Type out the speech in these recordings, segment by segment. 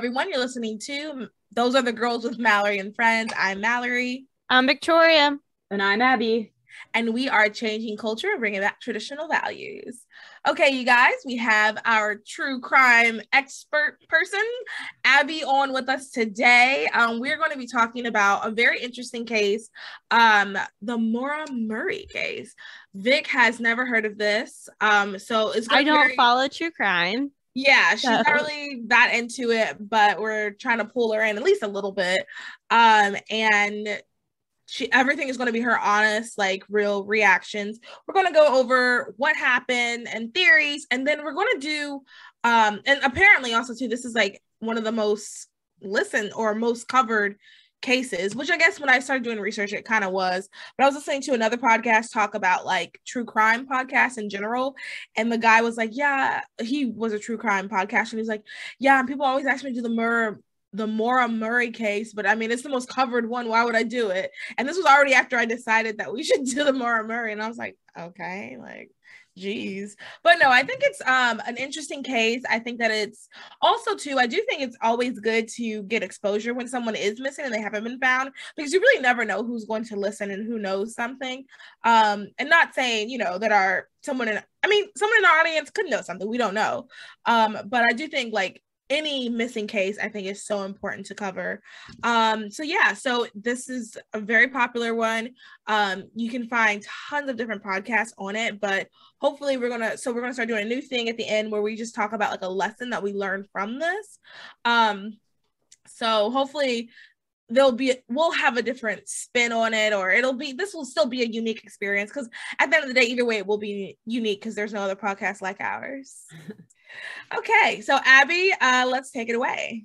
Hello, everyone. You're listening to Those Other Girls with Mallory and Friends. I'm Mallory. I'm Victoria. And I'm Abby. And we are changing culture and bringing back traditional values. Okay, you guys, we have our true crime expert person, Abby, on with us today. Um, we're going to be talking about a very interesting case, um, the Maura Murray case. Vic has never heard of this. Um, so it's I don't very- follow true crime. Yeah, she's not really that into it, but we're trying to pull her in at least a little bit. Um, and she everything is going to be her honest, like real reactions. We're going to go over what happened and theories, and then we're going to do um, and apparently also too, this is like one of the most listened or most covered cases, which I guess when I started doing research, it kind of was. But I was listening to another podcast talk about like true crime podcasts in general. And the guy was like, Yeah, he was a true crime podcast. And he's like, Yeah, and people always ask me to do the Murr the Maura Murray case, but I mean it's the most covered one. Why would I do it? And this was already after I decided that we should do the Maura Murray. And I was like, okay, like Jeez. But no, I think it's um an interesting case. I think that it's also too, I do think it's always good to get exposure when someone is missing and they haven't been found because you really never know who's going to listen and who knows something. Um, and not saying, you know, that our someone in I mean, someone in our audience could know something. We don't know. Um, but I do think like any missing case i think is so important to cover. Um so yeah so this is a very popular one. Um you can find tons of different podcasts on it but hopefully we're gonna so we're gonna start doing a new thing at the end where we just talk about like a lesson that we learned from this. Um so hopefully there'll be we'll have a different spin on it or it'll be this will still be a unique experience because at the end of the day either way it will be unique because there's no other podcast like ours okay so abby uh let's take it away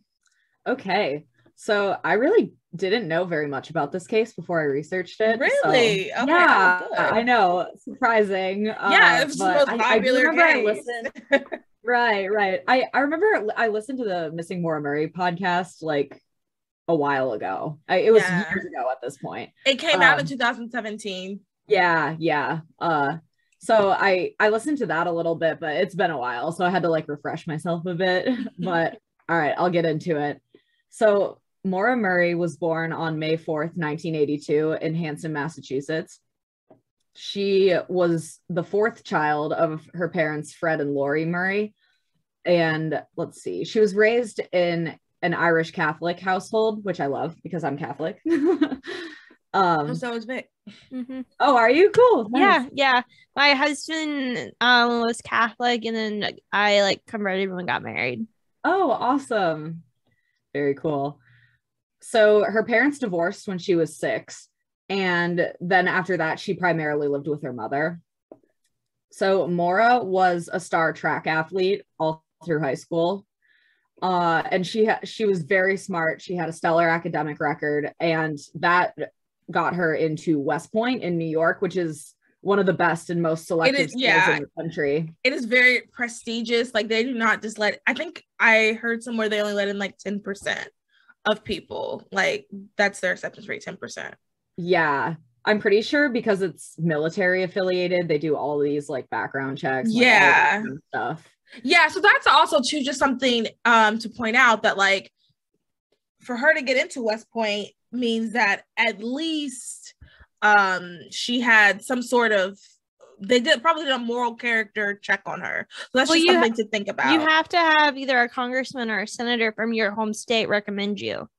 Okay. So I really didn't know very much about this case before I researched it. so- Really? Okay, yeah, oh, good. I know. Surprising. yeah uh, it was the most I- I popular I case. listened- right, right. I, I remember I listened to the Missing Maura Murray podcast like a while ago. I, it was Yeah. years ago at this point. it came out in Um, 2017 Yeah, yeah. Uh so I I listened to that a little bit, but it's been a while, so I had to like refresh myself a bit. but all right, I'll get into it. So Maura Murray was born on May 4th, 1982 in Hanson, Massachusetts. She was the fourth child of her parents, Fred and Laurie Murray. And let's see, she was raised in an Irish Catholic household, which I love because I'm Catholic. um, so is Vic. Hmm oh, are you cool? Nice. Yeah, yeah. My husband um was Catholic, and then I like converted when got married. Oh, awesome. Very cool. So her parents divorced when she was six. And then after that, she primarily lived with her mother. So Maura was a star track athlete all through high school. Uh, and she ha- she was very smart. She had a stellar academic record, and that got her into West Point in New York, which is one of the best and most selective is- schools yeah. in the country. it is very prestigious like they do not just let i think i heard somewhere they only let in like 10% of people like that's their acceptance rate 10% Yeah, I'm pretty sure because it's military affiliated, they do all these like background checks. like, Yeah. that kind of stuff. Yeah, so that's also too just something um to point out that like for her to get into West Point means that at least um she had some sort of they did probably did a moral character check on her. So that's Well, just you ha- to think about. You have to have either a congressman or a senator from your home state recommend you.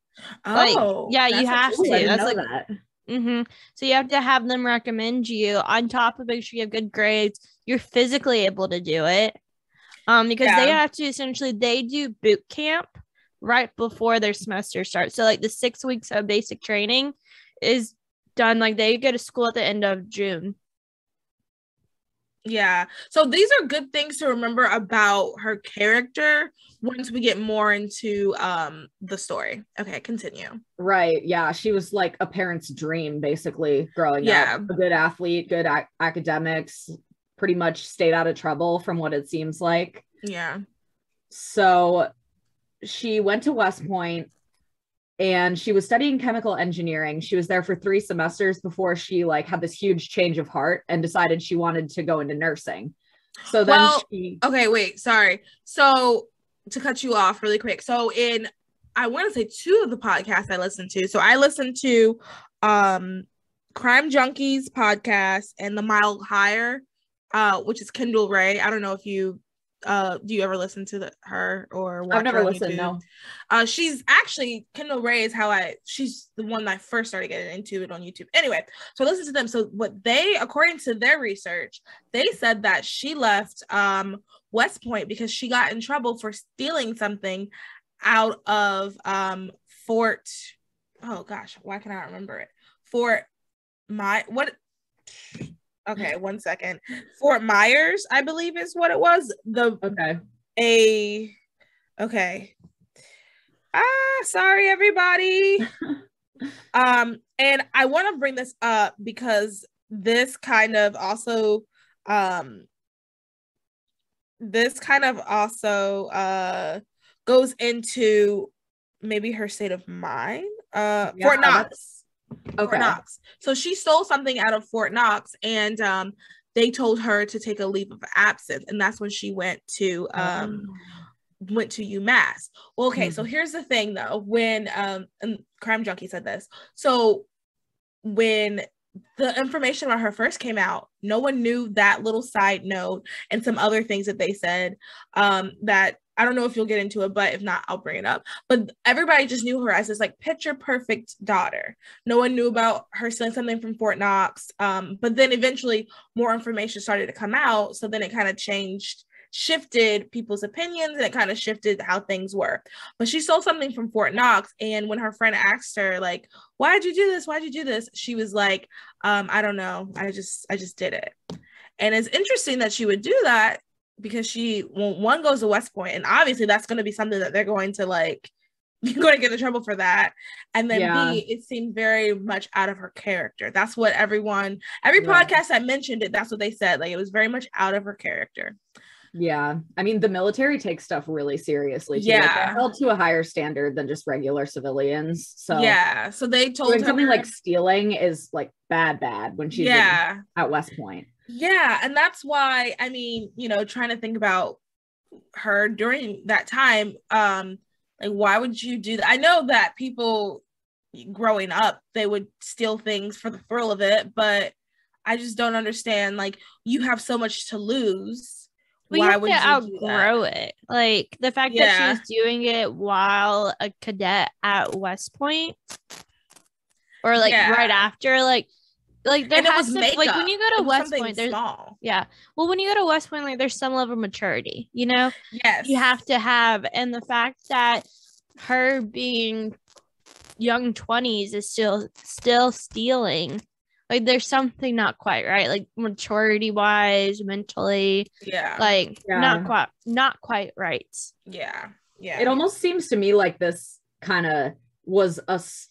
like, oh, yeah, you have I to. That's like- that. hmm So you have to have them recommend you on top of make sure you have good grades. You're physically able to do it. Um, because they have to essentially they do boot camp right before their semester starts. So like the six weeks of basic training is done like they go to school at the end of June. Yeah. So these are good things to remember about her character once we get more into um the story. Okay, continue. Right. Yeah. She was like a parent's dream, basically, growing Yeah. up. A good athlete, good ac- academics, pretty much stayed out of trouble from what it seems like. Yeah. So she went to West Point and she was studying chemical engineering. She was there for three semesters before she like had this huge change of heart and decided she wanted to go into nursing. So then Well, she Okay, wait, sorry. So to cut you off really quick. So in I want to say two of the podcasts I listened to. So I listened to um Crime Junkies podcast and The Mile Higher, uh, which is Kendall Rae. I don't know if you uh do you ever listen to the, her or watch I've never listened. YouTube? No. Uh, she's actually Kendall Rae is how I she's the one that I first started getting into it on YouTube. Anyway, so listen to them. So what they, according to their research, they said that she left um West Point because she got in trouble for stealing something out of um Fort. Oh gosh, why can I remember it? Fort my what? Okay, one second. Fort Myers, I believe is what it was. The Okay. a okay ah sorry everybody um and i want to bring this up because this kind of also um this kind of also uh goes into maybe her state of mind uh Yeah, fort knox Okay. Fort Knox. So she stole something out of Fort Knox and um they told her to take a leave of absence and that's when she went to um went to UMass. Well, okay, so here's the thing though. When um and Crime Junkie said this. So when the information about her first came out, no one knew that little side note and some other things that they said um that I don't know if you'll get into it, but if not, I'll bring it up. But everybody just knew her as this like picture perfect daughter. No one knew about her stealing something from Fort Knox. Um, but then eventually more information started to come out. So then it kind of changed, shifted people's opinions and it kind of shifted how things were. But she stole something from Fort Knox. And when her friend asked her, like, why'd you do this? Why'd you do this? She was like, um, I don't know. I just I just did it. And it's interesting that she would do that because she well, one goes to West Point, and obviously that's going to be something that they're going to like you're going to get in trouble for that. And then Yeah. B, it seemed very much out of her character. That's what everyone, every Yeah. podcast that mentioned it, that's what they said. Like it was very much out of her character. Yeah. I mean, the military takes stuff really seriously. Too. Like, they're Yeah. held to a higher standard than just regular civilians. So yeah. So they told her something like stealing is like bad, bad when she's yeah. at West Point. Yeah, and that's why I mean, you know, trying to think about her during that time, um, like why would you do that? I know that people growing up they would steal things for the thrill of it, but I just don't understand. Like you have so much to lose. Well, you why have would to you outgrow it. Like the fact Yeah. that she's doing it while a cadet at West Point, or like Yeah. right after, like, like there And it has was to makeup. like when you go to West Point, there's small. yeah. Well, when you go to West Point, like there's some level of maturity, you know. Yes, you have to have and the fact that her being young 20s is still still stealing like there's something not quite right like maturity wise mentally Yeah, like Yeah. not quite not quite right yeah, yeah. It almost seems to me like this kind of was a s-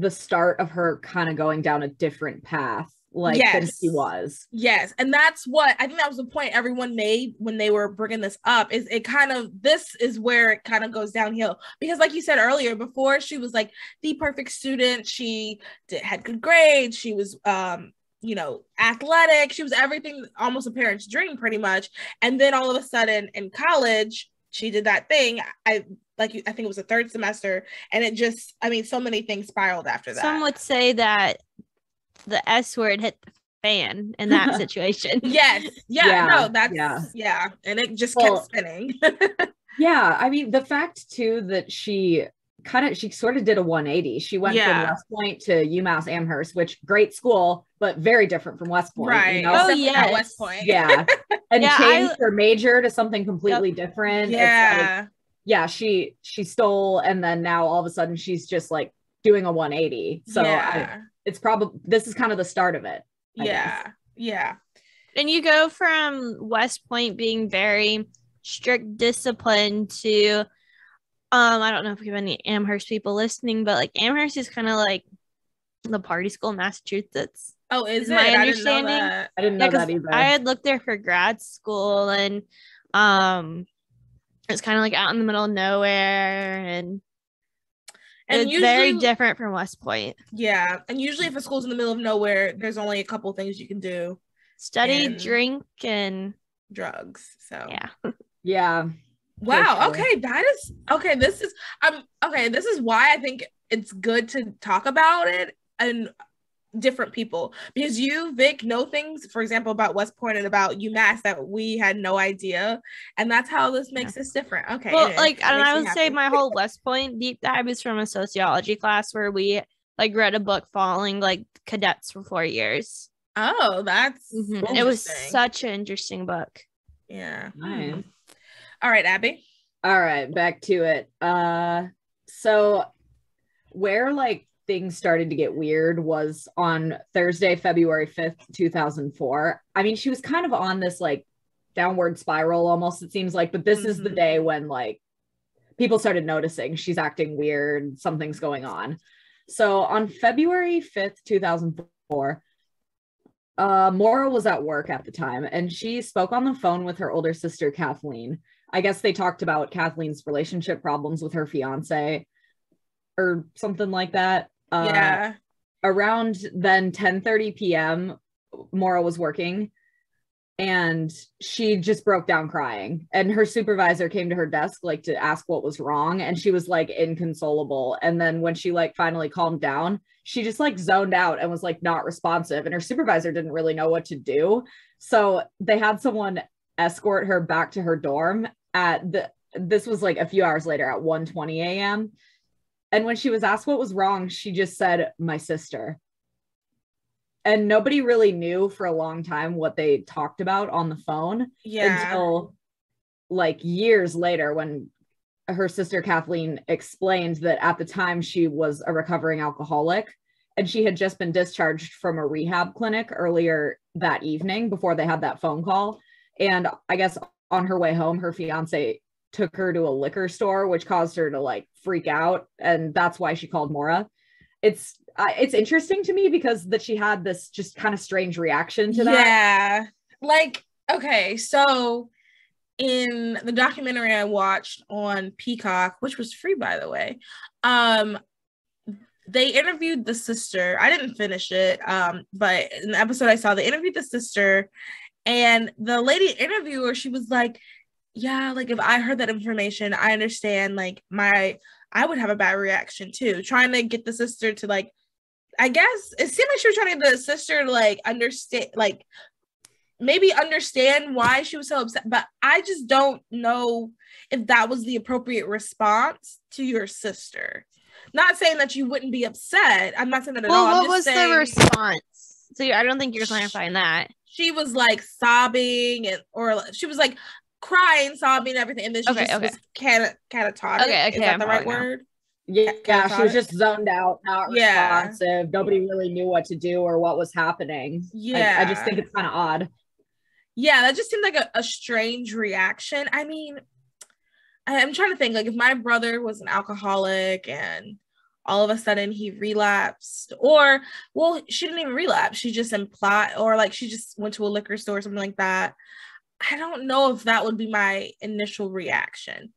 the start of her kind of going down a different path, like than she was. Yes, and that's what I think that was the point everyone made when they were bringing this up. Is it kind of this is where it kind of goes downhill because, like you said earlier, before she was like the perfect student. She did, had good grades. She was, um, you know, athletic. She was everything, almost a parent's dream, pretty much. And then all of a sudden, in college, she did that thing. I like you. I think it was the third semester, and it just, I mean, so many things spiraled after that. some would say that the s word hit the fan in that situation Yes. Yeah. Yeah, No, that's yeah. yeah. And it just Well- kept spinning. Yeah, I mean the fact too that she kind of she sort of did a 180. She went Yeah. from West Point to UMass Amherst, which great school, but very different from West Point. right. You know? Oh, Except for. Oh, West Point. Yeah. And Yeah, changed I- her major to something completely different. It's like, Yeah. Yeah, she she stole and then now all of a sudden she's just like doing a 180. So I, it's probably this is kind of the start of it. I yeah. Yeah. and you go from West Point being very strict discipline to um I don't know if we have any Amherst people listening, but like Amherst is kind of like the party school in Massachusetts. Oh, is Is it? my I didn't know understanding- that. I didn't know Yeah, 'cause that either. I had looked there for grad school and um it's kind of like out in the middle of nowhere and, And it's very different from West Point. Yeah. And usually if a school's in the middle of nowhere, there's only a couple things you can do. Study, And- drink, and Drugs. So yeah. yeah. Wow. sure. Okay, that is okay. This is um okay. This is why I think it's good to talk about it and different people because you Vic know things, for example, about West Point and about UMass that we had no idea, and that's how this makes us different. Okay. Well, like, and I me would say my whole West Point deep dive is from a sociology class where we like read a book following like cadets for four years. Oh, that's Mhm. It was such an interesting book. yeah. Nice. All right, Abby. All right, back to it. Uh so where like things started to get weird was on Thursday, February 5th, 2004. I mean, she was kind of on this like downward spiral almost it seems like, but this is the Mhm. day when like people started noticing she's acting weird, something's going on. So on February 5th, 2004, uh, Maura was at work at the time and she spoke on the phone with her older sister, Kathleen. I guess they talked about Kathleen's relationship problems with her fiance or something like that. Uh, yeah. Around then 10 30 p.m., Maura was working and she just broke down crying. And her supervisor came to her desk like to ask what was wrong. And she was like inconsolable. And then when she like finally calmed down, she just like zoned out and was like not responsive. And her supervisor didn't really know what to do. So they had someone escort her back to her dorm at the this was like a few hours later at 1 20 a.m. And when she was asked what was wrong, she just said, My sister. And nobody really knew for a long time what they talked about on the phone Yeah. until like years later when her sister Kathleen explained that at the time she was a recovering alcoholic and she had just been discharged from a rehab clinic earlier that evening before they had that phone call. And I guess on her way home, her fiance took her to a liquor store, which caused her to like freak out. And that's why she called Maura. It's uh, it's interesting to me because that she had this just kind of strange reaction to that. Yeah. Like, okay, so in the documentary I watched on Peacock, which was free by the way, um, they interviewed the sister. I didn't finish it, um, but in the episode I saw, they interviewed the sister, and the lady interviewer, she was like, Yeah, like if I heard that information, I understand like my I would have a bad reaction too. Trying to get the sister to like I guess it seemed like she was trying to get the sister to like understand, like maybe understand why she was so upset. But I just don't know if that was the appropriate response to your sister. Not saying that you wouldn't be upset. I'm not saying that at well, all. I'm what was saying the response? So I don't think you're clarifying that. She was like sobbing and or she was like crying, sobbing, everything, and then she Okay, just okay. was cata- catatonic. Okay, Is okay, that I'm the right following now. word? Yeah, Ca- yeah, she was just zoned out, not Yeah. responsive. Nobody really knew what to do or what was happening. I- Yeah. I, just think it's kind of odd. yeah that just seemed like a, a strange reaction i mean I- i'm trying to think like if my brother was an alcoholic and all of a sudden he relapsed or well she didn't even relapse she just implied or like she just went to a liquor store or something like that i don't know if that would be my initial reaction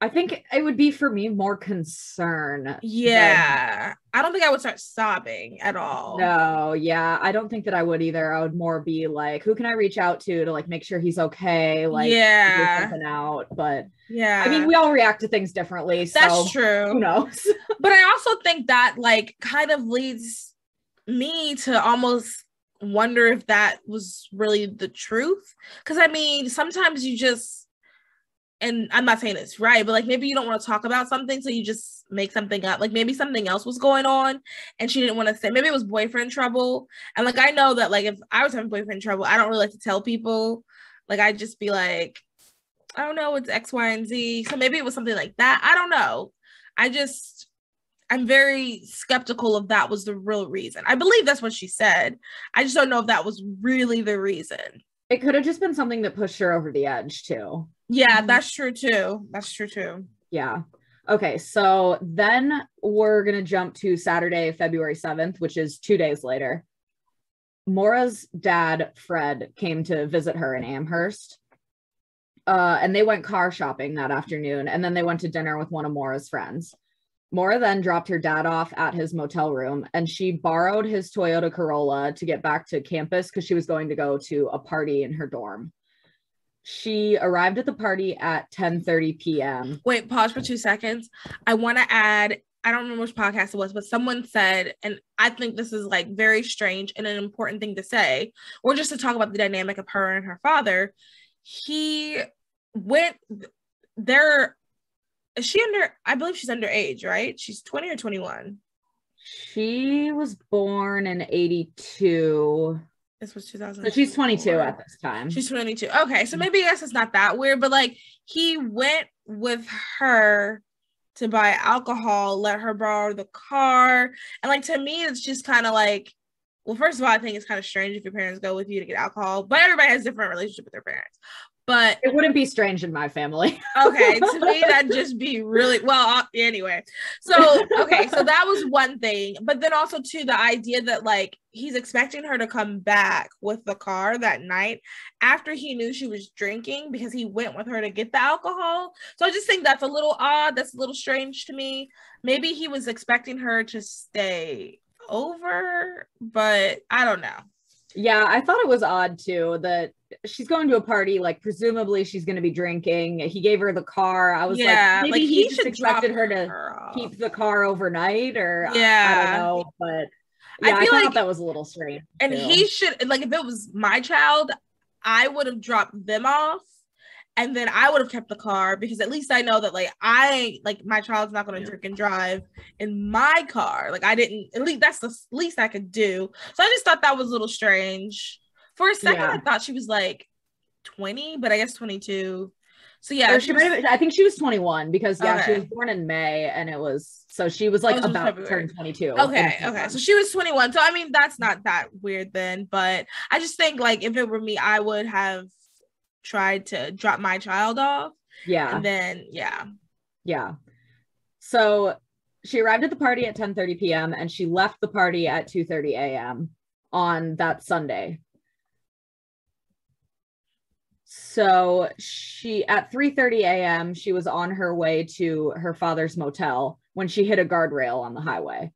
I think it would be for me more concern. than- yeah i don't think i would start sobbing at all No, yeah, I don't think that I would either. I would more be like, who can I reach out to to like make sure he's okay? Like, yeah something out. But yeah I mean, we all react to things differently. So that's true who knows? but I also think that like kind of leads me to almost wonder if that was really the truth. Because I mean, sometimes you just, and I'm not saying it's right, but like maybe you don't want to talk about something, so you just make something up. Like maybe something else was going on, and she didn't want to say. Maybe it was boyfriend trouble. And like I know that like if I was having boyfriend trouble, I don't really like to tell people. Like I'd just be like, I don't know, it's X, Y, and Z. So maybe it was something like that. I don't know. I just I'm very skeptical of that was the real reason. I believe that's what she said. I just don't know if that was really the reason. it could have just been something that pushed her over the edge too. Yeah, Mhm. that's true too. That's true too. Yeah. Okay, so then we're gonna jump to Saturday, February 7th, which is two days later. Maura's dad, Fred, came to visit her in Amherst. Uh, and they went car shopping that afternoon, and then they went to dinner with one of Maura's friends. Maura then dropped her dad off at his motel room, and she borrowed his Toyota Corolla to get back to campus because she was going to go to a party in her dorm. she arrived at the party at 10 30 p.m. Wait, pause for two seconds. I want to add, I don't remember which podcast it was, but someone said, and I think this is like very strange and an important thing to say, or just to talk about the dynamic of her and her father. He went there. Is she under? I believe she's underage, right? She's 20 or 21. She was born in 82. This was 2000. So she's 22 at this time. She's 22. Okay, so maybe I guess it's not that weird, but like he went with her to buy alcohol, let her borrow the car. And like to me, it's just kind of like, well, first of all, I think it's kind of strange if your parents go with you to get alcohol, but everybody has different relationship with their parents. But it wouldn't be strange in my family. okay, to me that'd just be really well. Uh, anyway, so okay, so that was one thing, but then also too the idea that like he's expecting her to come back with the car that night after he knew she was drinking because he went with her to get the alcohol. So I just think that's a little odd. That's a little strange to me. Maybe he was expecting her to stay over, but I don't know. Yeah, I thought it was odd too that she's going to a party, like presumably she's going to be drinking. He gave her the car. I was Yeah, like, maybe like, he, he just should expected her to her keep the car overnight, or I- I, Yeah. don't know. But I yeah, I, feel thought like- that was a little strange. and too. he should like if it was my child i would have dropped them off and then i would have kept the car because at least i know that like i like my child's not going to Yeah. drink and drive in my car like i didn't at least that's the least i could do so i just thought that was a little strange for a second Yeah. i thought she was like 20 but i guess 22 so yeah Or she she was- might have, I think she was 21 because yeah, she was born in May and it was so she was like Oh, about to turn 22. Okay, okay. So she was 21. So I mean, that's not that weird then, but I just think like if it were me, I would have tried to drop my child off yeah, and then yeah. yeah. So she arrived at the party at 10 30 p.m. and she left the party at 2 30 a.m. on that Sunday. So she at 3:30 a.m. she was on her way to her father's motel when she hit a guardrail on the highway.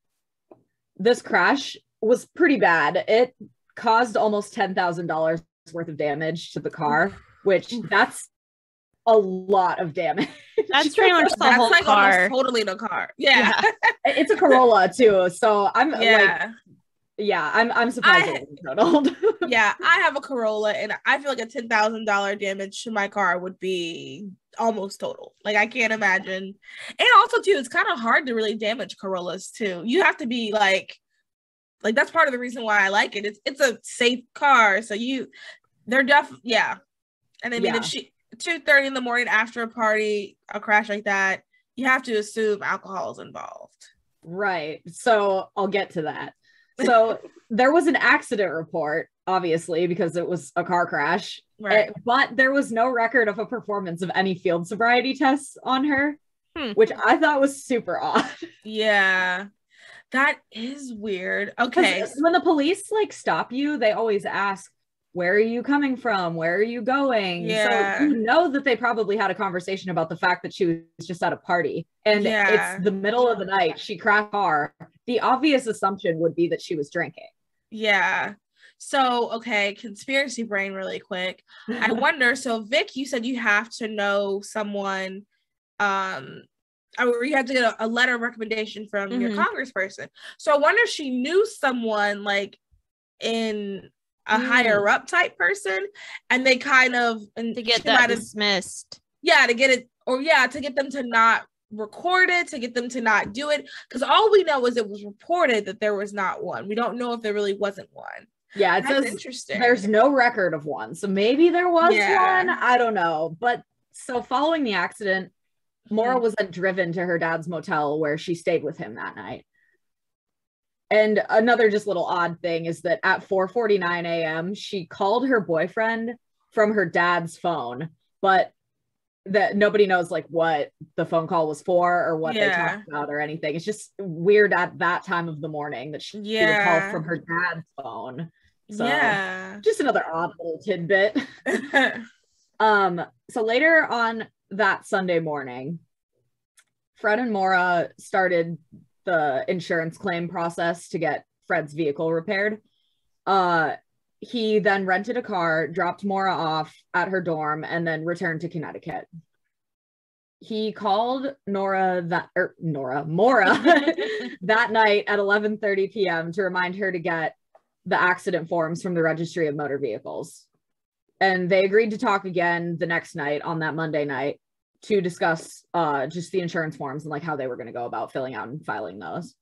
This crash was pretty bad. It caused almost $10,000 worth of damage to the car, which that's a lot of damage. That's pretty much the That's whole like car. almost totally the car. Yeah. it's a Corolla too. So I'm like, Yeah. I'm I'm surprised I- it wasn't totaled. yeah. I have a Corolla and I feel like a ten thousand dollar damage to my car would be almost total. Like I can't imagine. And also too, it's kind of hard to really damage Corollas too. You have to be like like that's part of the reason why I like it. It's it's a safe car. So you they're def yeah. And I mean Yeah. if she two thirty in the morning after a party, a crash like that, you have to assume alcohol is involved. right. So I'll get to that. So there was an accident report, obviously, because it was a car crash. Right. Eh, but there was no record of a performance of any field sobriety tests on her, Hmm. which I thought was super odd. yeah. That is weird. Okay. When the police like stop you, they always ask, where are you coming from? Where are you going? Yeah. So you know that they probably had a conversation about the fact that she was just at a party and Yeah. it's the middle of the night. She crashed car. The obvious assumption would be that she was drinking. Yeah. So, okay, conspiracy brain really quick. I wonder, so Vic, you said you have to know someone um or you have to get a, a letter of recommendation from your Mhm. congressperson. So I wonder if she knew someone like in a Mm. higher up type person and they kind of and to get that dismissed. yeah to get it or yeah to get them to not record it to get them to not do it because all we know is it was reported that there was not one we don't know if there really wasn't one yeah, it that's says interesting there's no record of one. So maybe there was Yeah. one. I don't know. But so following the accident, maura Hmm. was then driven to her dad's motel where she stayed with him that night. And another just little odd thing is that at 4:49 a.m. she called her boyfriend from her dad's phone, but that nobody knows like what the phone call was for or what they talked about or anything. It's just weird at that time of the morning that she would call from her dad's phone. So yeah just another odd little tidbit. Um, so later on that Sunday morning, Fred and Maura started the insurance claim process to get Fred's vehicle repaired. Uh, he then rented a car, dropped Maura off at her dorm, and then returned to Connecticut. He called Nora that or Nora Maura that night at 11:30 p.m. to remind her to get the accident forms from the Registry of Motor Vehicles. And they agreed to talk again the next night on that Monday night to discuss uh, just the insurance forms and like how they were going to go about filling out and filing those.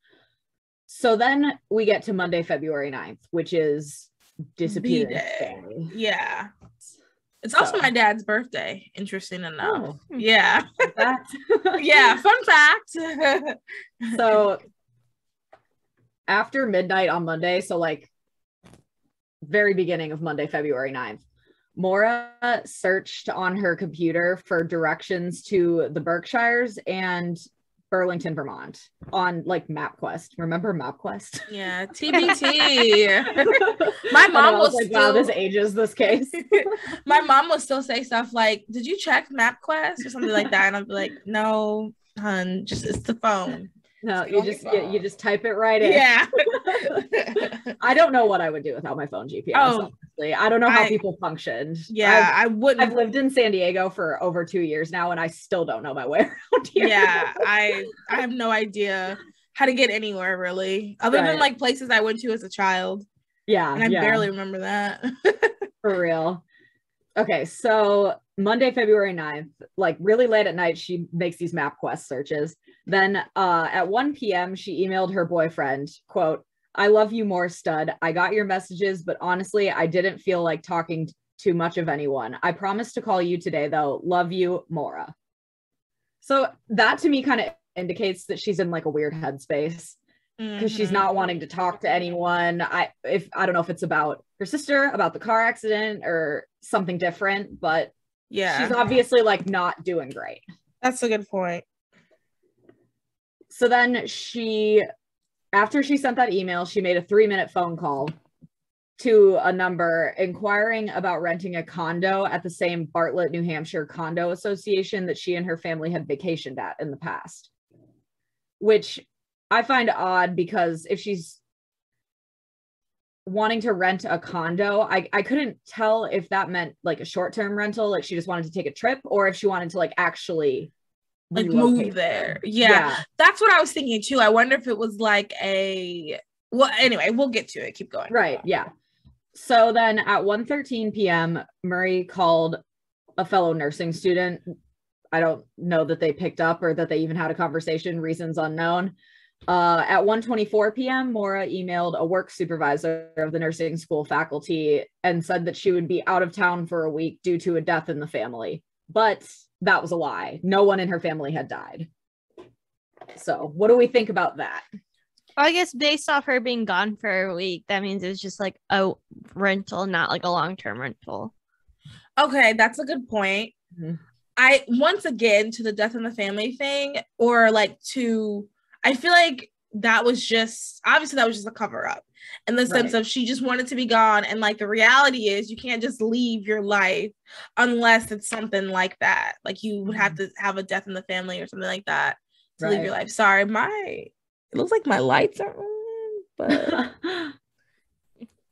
So then we get to Monday, February 9th, which is disappearance day. Yeah. It's also So- my dad's birthday, interesting enough. Oh, Yeah. yeah. Fun fact. so after midnight on Monday, so like very beginning of Monday, February 9th, Maura searched on her computer for directions to the Berkshires and Burlington, Vermont on like MapQuest. Remember MapQuest? yeah. TBT. My mom was like, wow, this ages this case. my mom would still say stuff like, Did you check MapQuest or something like that? And I'd be like, No, hun, just it's the phone. No, you just you, you just type it right in. Yeah. I don't know what I would do without my phone GPS. Oh, honestly. I don't know how I- people functioned. yeah, I I've, wouldn't I've lived in San Diego for over two years now, and I still don't know my way around here. yeah i i have no idea how to get anywhere really other than like places i went to as a child yeah, and i yeah, barely remember that for real. Okay, so Monday, February 9th, like really late at night, she makes these MapQuest searches. Then uh, at 1 p.m., she emailed her boyfriend, quote, I love you more, stud. I got your messages, but honestly, I didn't feel like talking too much of anyone. I promised to call you today, though. Love you, Maura. So that to me kind of indicates that she's in like a weird headspace because she's Mhm. not wanting to talk to anyone. I if I don't know if it's about her sister, about the car accident, or something different, but yeah she's obviously like not doing great. that's a good point So then she, after she sent that email, she made a three minute phone call to a number inquiring about renting a condo at the same Bartlett, New Hampshire condo association that she and her family had vacationed at in the past. Which I find odd because if she's wanting to rent a condo, I, I couldn't tell if that meant like a short term rental, like she just wanted to take a trip, or if she wanted to like actually like move there yeah. that's what i was thinking too i wonder if it was like a well anyway we'll get to it keep going Right. Yeah. So then at 1:13 p.m., Murray called a fellow nursing student. I don't know that they picked up or that they even had a conversation, reasons unknown. Uh, at 1:24 p.m., Maura emailed a work supervisor of the nursing school faculty and said that she would be out of town for a week due to a death in the family. But that was a lie. No one in her family had died. So, what do we think about that? Well, I guess based off her being gone for a week, that means it's just like a rental, not like a long term rental. Okay, that's a good point. Mhm. I once again to the death in the family thing, or like to, I feel like that was just obviously that was just a cover up in the sense Right. of she just wanted to be gone. And like the reality is, you can't just leave your life unless it's something like that. Like you would have to have a death in the family or something like that to leave your life. Sorry, my it looks like my lights are on, but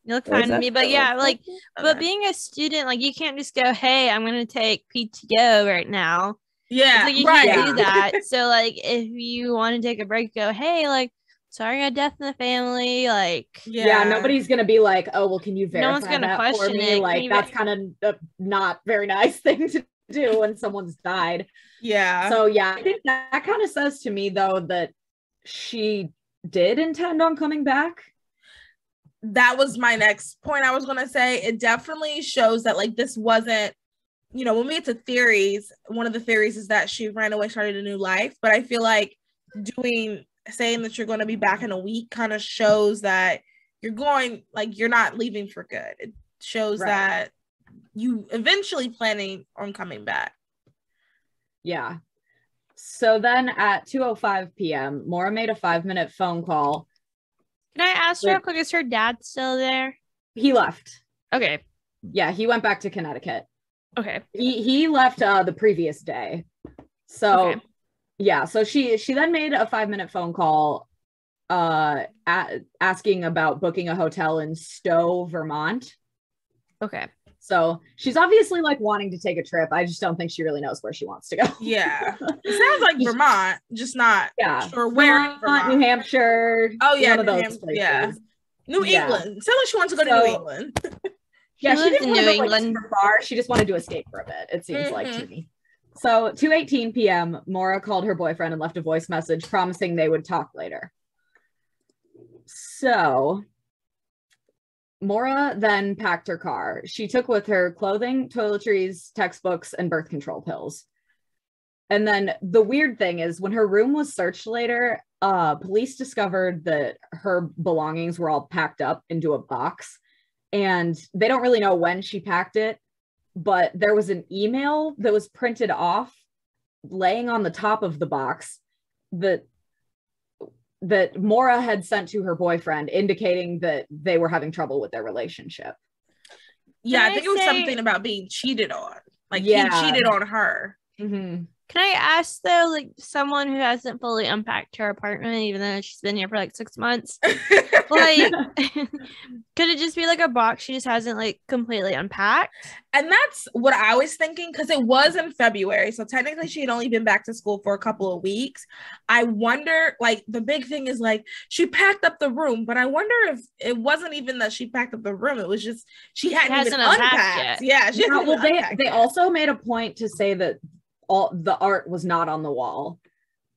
You look Or fine to me, but yeah, like, reflecting? but being a student, like, you can't just go, "Hey, I'm gonna take PTO right now." yeah, It's like you right. can't do that. so, like, if you want to take a break, go, "Hey, like, sorry, I got death in the family." Like, yeah. nobody's gonna be like, oh well, can you verify No one's gonna that for question me? it. Like you that's kind of a not very nice thing to do when someone's died. yeah. So yeah, I think that, that kind of says to me though that she did intend on coming back. that was my next point I was going to say. It definitely shows that like this wasn't, you know, when we get to theories, one of the theories is that she ran away, started a new life. But I feel like doing saying that you're going to be back in a week kind of shows that you're going like you're not leaving for good. It shows Right. that you eventually planning on coming back. Yeah. So then at 2:05 p.m., Maura made a five minute phone call. can I ask real Like- quick? Is her dad still there? He left. Okay, Yeah, he went back to Connecticut. okay, He he left uh the previous day. So Okay. Yeah, so she she then made a 5 minute phone call uh a- asking about booking a hotel in Stowe, Vermont. Okay. So she's obviously like wanting to take a trip. I just don't think she really knows where she wants to go. Yeah. It sounds like Vermont, just not Yeah. sure where in Vermont, New Hampshire. Oh, yeah, one of New those Hampshire, places. yeah. New Yeah. England. Sounds like she wants to go to So- New England. Yeah, She she didn't in want to New go like, England. super far. She just wanted to escape for a bit. It seems like to Mhm. me. So 2:18 p.m. Maura called her boyfriend and left a voice message promising they would talk later. So Maura then packed her car. She took with her clothing, toiletries, textbooks, and birth control pills. And then the weird thing is when her room was searched later, uh, police discovered that her belongings were all packed up into a box. And they don't really know when she packed it, but there was an email that was printed off laying on the top of the box that that Maura had sent to her boyfriend indicating that they were having trouble with their relationship. Yeah, Can I think I it was say- something about being cheated on. Like Yeah. he cheated on her. Mm-hmm. Can I ask though, like someone who hasn't fully unpacked her apartment, even though she's been here for like six months, like could it just be like a box she just hasn't like completely unpacked? and that's what I was thinking because it was in February. So technically she had only been back to school for a couple of weeks. I wonder, like the big thing is like she packed up the room, but I wonder if it wasn't even that she packed up the room. It was just she hadn't even hasn't unpacked unpacked. yet. Yeah, she Yeah, hasn't well, even they they also made a point to say that all the art was not on the wall.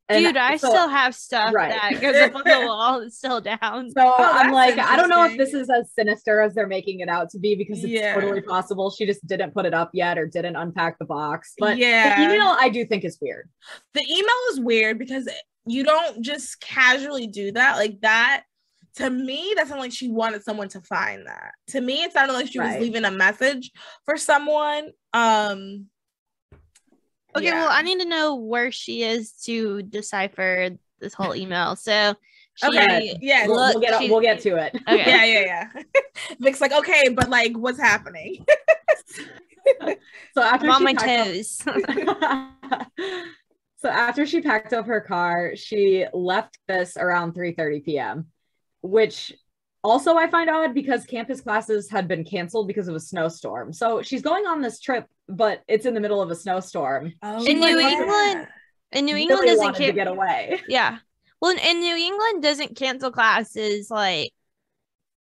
And Dude, I so- still have stuff Right. that goes up on the wall that's still down. So I'm like, I don't know if this is as sinister as they're making it out to be because it's Yeah. totally possible she just didn't put it up yet or didn't unpack the box. But Yeah. the email I do think is weird. the email is weird because you don't just casually do that like that to me that sounded like she wanted someone to find that to me it sounded like she was leaving a message for someone um Okay, yeah. well, I need to know where she is to decipher this whole email. So, she, okay yeah We'll, get she- we'll get to it. okay. yeah yeah yeah vic's like okay but like what's happening So after I'm on my packed up- toes. so after she packed up her car, she left this around 3:30 p.m., which also I find odd because campus classes had been canceled because of a snowstorm. So she's going on this trip, but it's in the middle of a snowstorm. oh, In New yeah. England- In New England really doesn't can- get away. Yeah. Well, in, in New England doesn't cancel classes like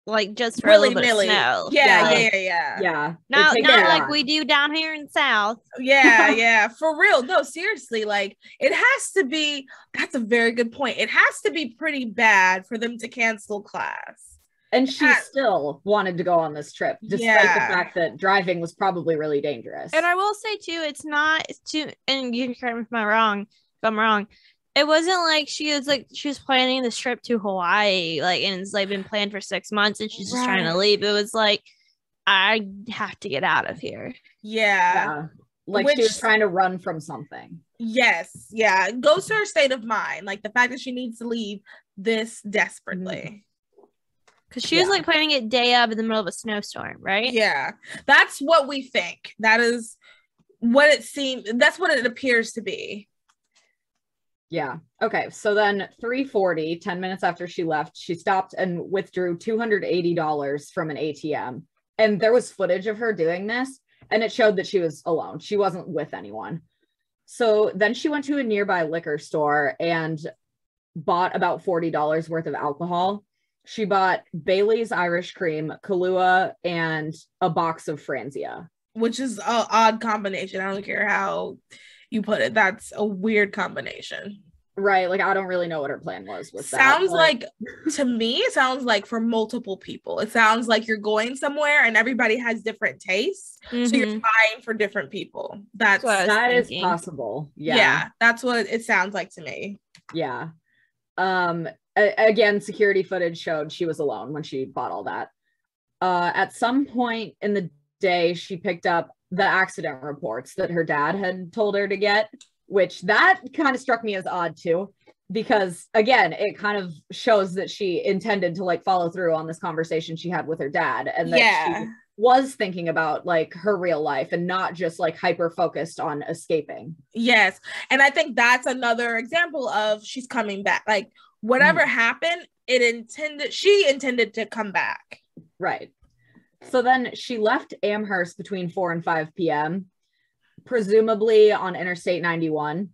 like just for a willy little bit of snow. yeah Yeah. yeah yeah yeah Yeah, Not not like on. we do down here in South. yeah yeah for real no seriously like it has to be that's a very good point it has to be pretty bad for them to cancel class And she still wanted to go on this trip, despite Yeah. the fact that driving was probably really dangerous. And I will say too, it's not too. And you can correct me if I'm wrong. If I'm wrong, it wasn't like she was like she was planning this trip to Hawaii, like and it's like been planned for six months, and she's just trying to leave. It was like I have to get out of here. yeah yeah. Like she was trying to run from something. Yes, yeah. Goes to her state of mind, like the fact that she needs to leave this desperately. Mm-hmm. Because she was like planning it day of in the middle of a snowstorm, right? Yeah, that's what we think. That is what it seems. That's what it appears to be. Yeah. Okay. So then 340, 10 minutes after she left, she stopped and withdrew $280 from an ATM. And there was footage of her doing this, and it showed that she was alone. She wasn't with anyone. So then she went to a nearby liquor store and bought about $40 worth of alcohol. She bought Bailey's Irish cream, Kahlua, and a box of Franzia. Which is an odd combination. I don't care how you put it. That's a weird combination. Right. Like, I don't really know what her plan was with that. sounds but- like to me it sounds like for multiple people it sounds like you're going somewhere and everybody has different tastes so you're Mhm. buying for different people that's That's what I was that is possible. yeah. Yeah. that's what it sounds like to me Yeah. Um a- again security footage showed she was alone when she bought all that. Uh at some point in the day she picked up the accident reports that her dad had told her to get, which that kind of struck me as odd too because again, it kind of shows that she intended to like follow through on this conversation she had with her dad and that yeah she was thinking about like her real life and not just like hyper focused on escaping. yes and i think that's another example of she's coming back like whatever happened it intended she intended to come back Right. So then she left Amherst between 4 and 5 p.m., presumably on Interstate 91.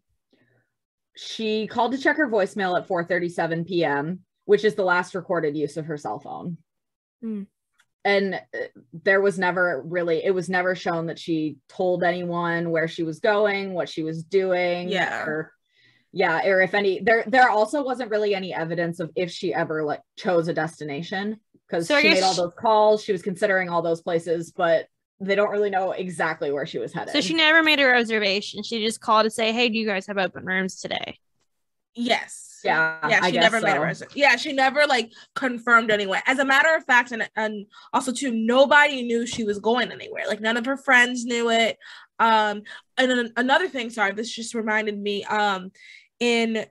She called to check her voicemail at 4:37 p.m., which is the last recorded use of her cell phone. Hmm. And uh, there was never really it was never shown that she told anyone where she was going, what she was doing, Yeah. or yeah, or if any there there also wasn't really any evidence of if she ever like chose a destination because So she made all those calls, she was considering all those places, but they don't really know exactly where she was headed. So she never made a reservation. She just called to say, "Hey, do you guys have open rooms today?" Yes. yeah, Yeah, I she guess never made a reservation. Yeah, she never like confirmed anyway. As a matter of fact, and and also too, nobody knew she was going anywhere. Like none of her friends knew it. Um, and then another thing, sorry, this just reminded me. Um, in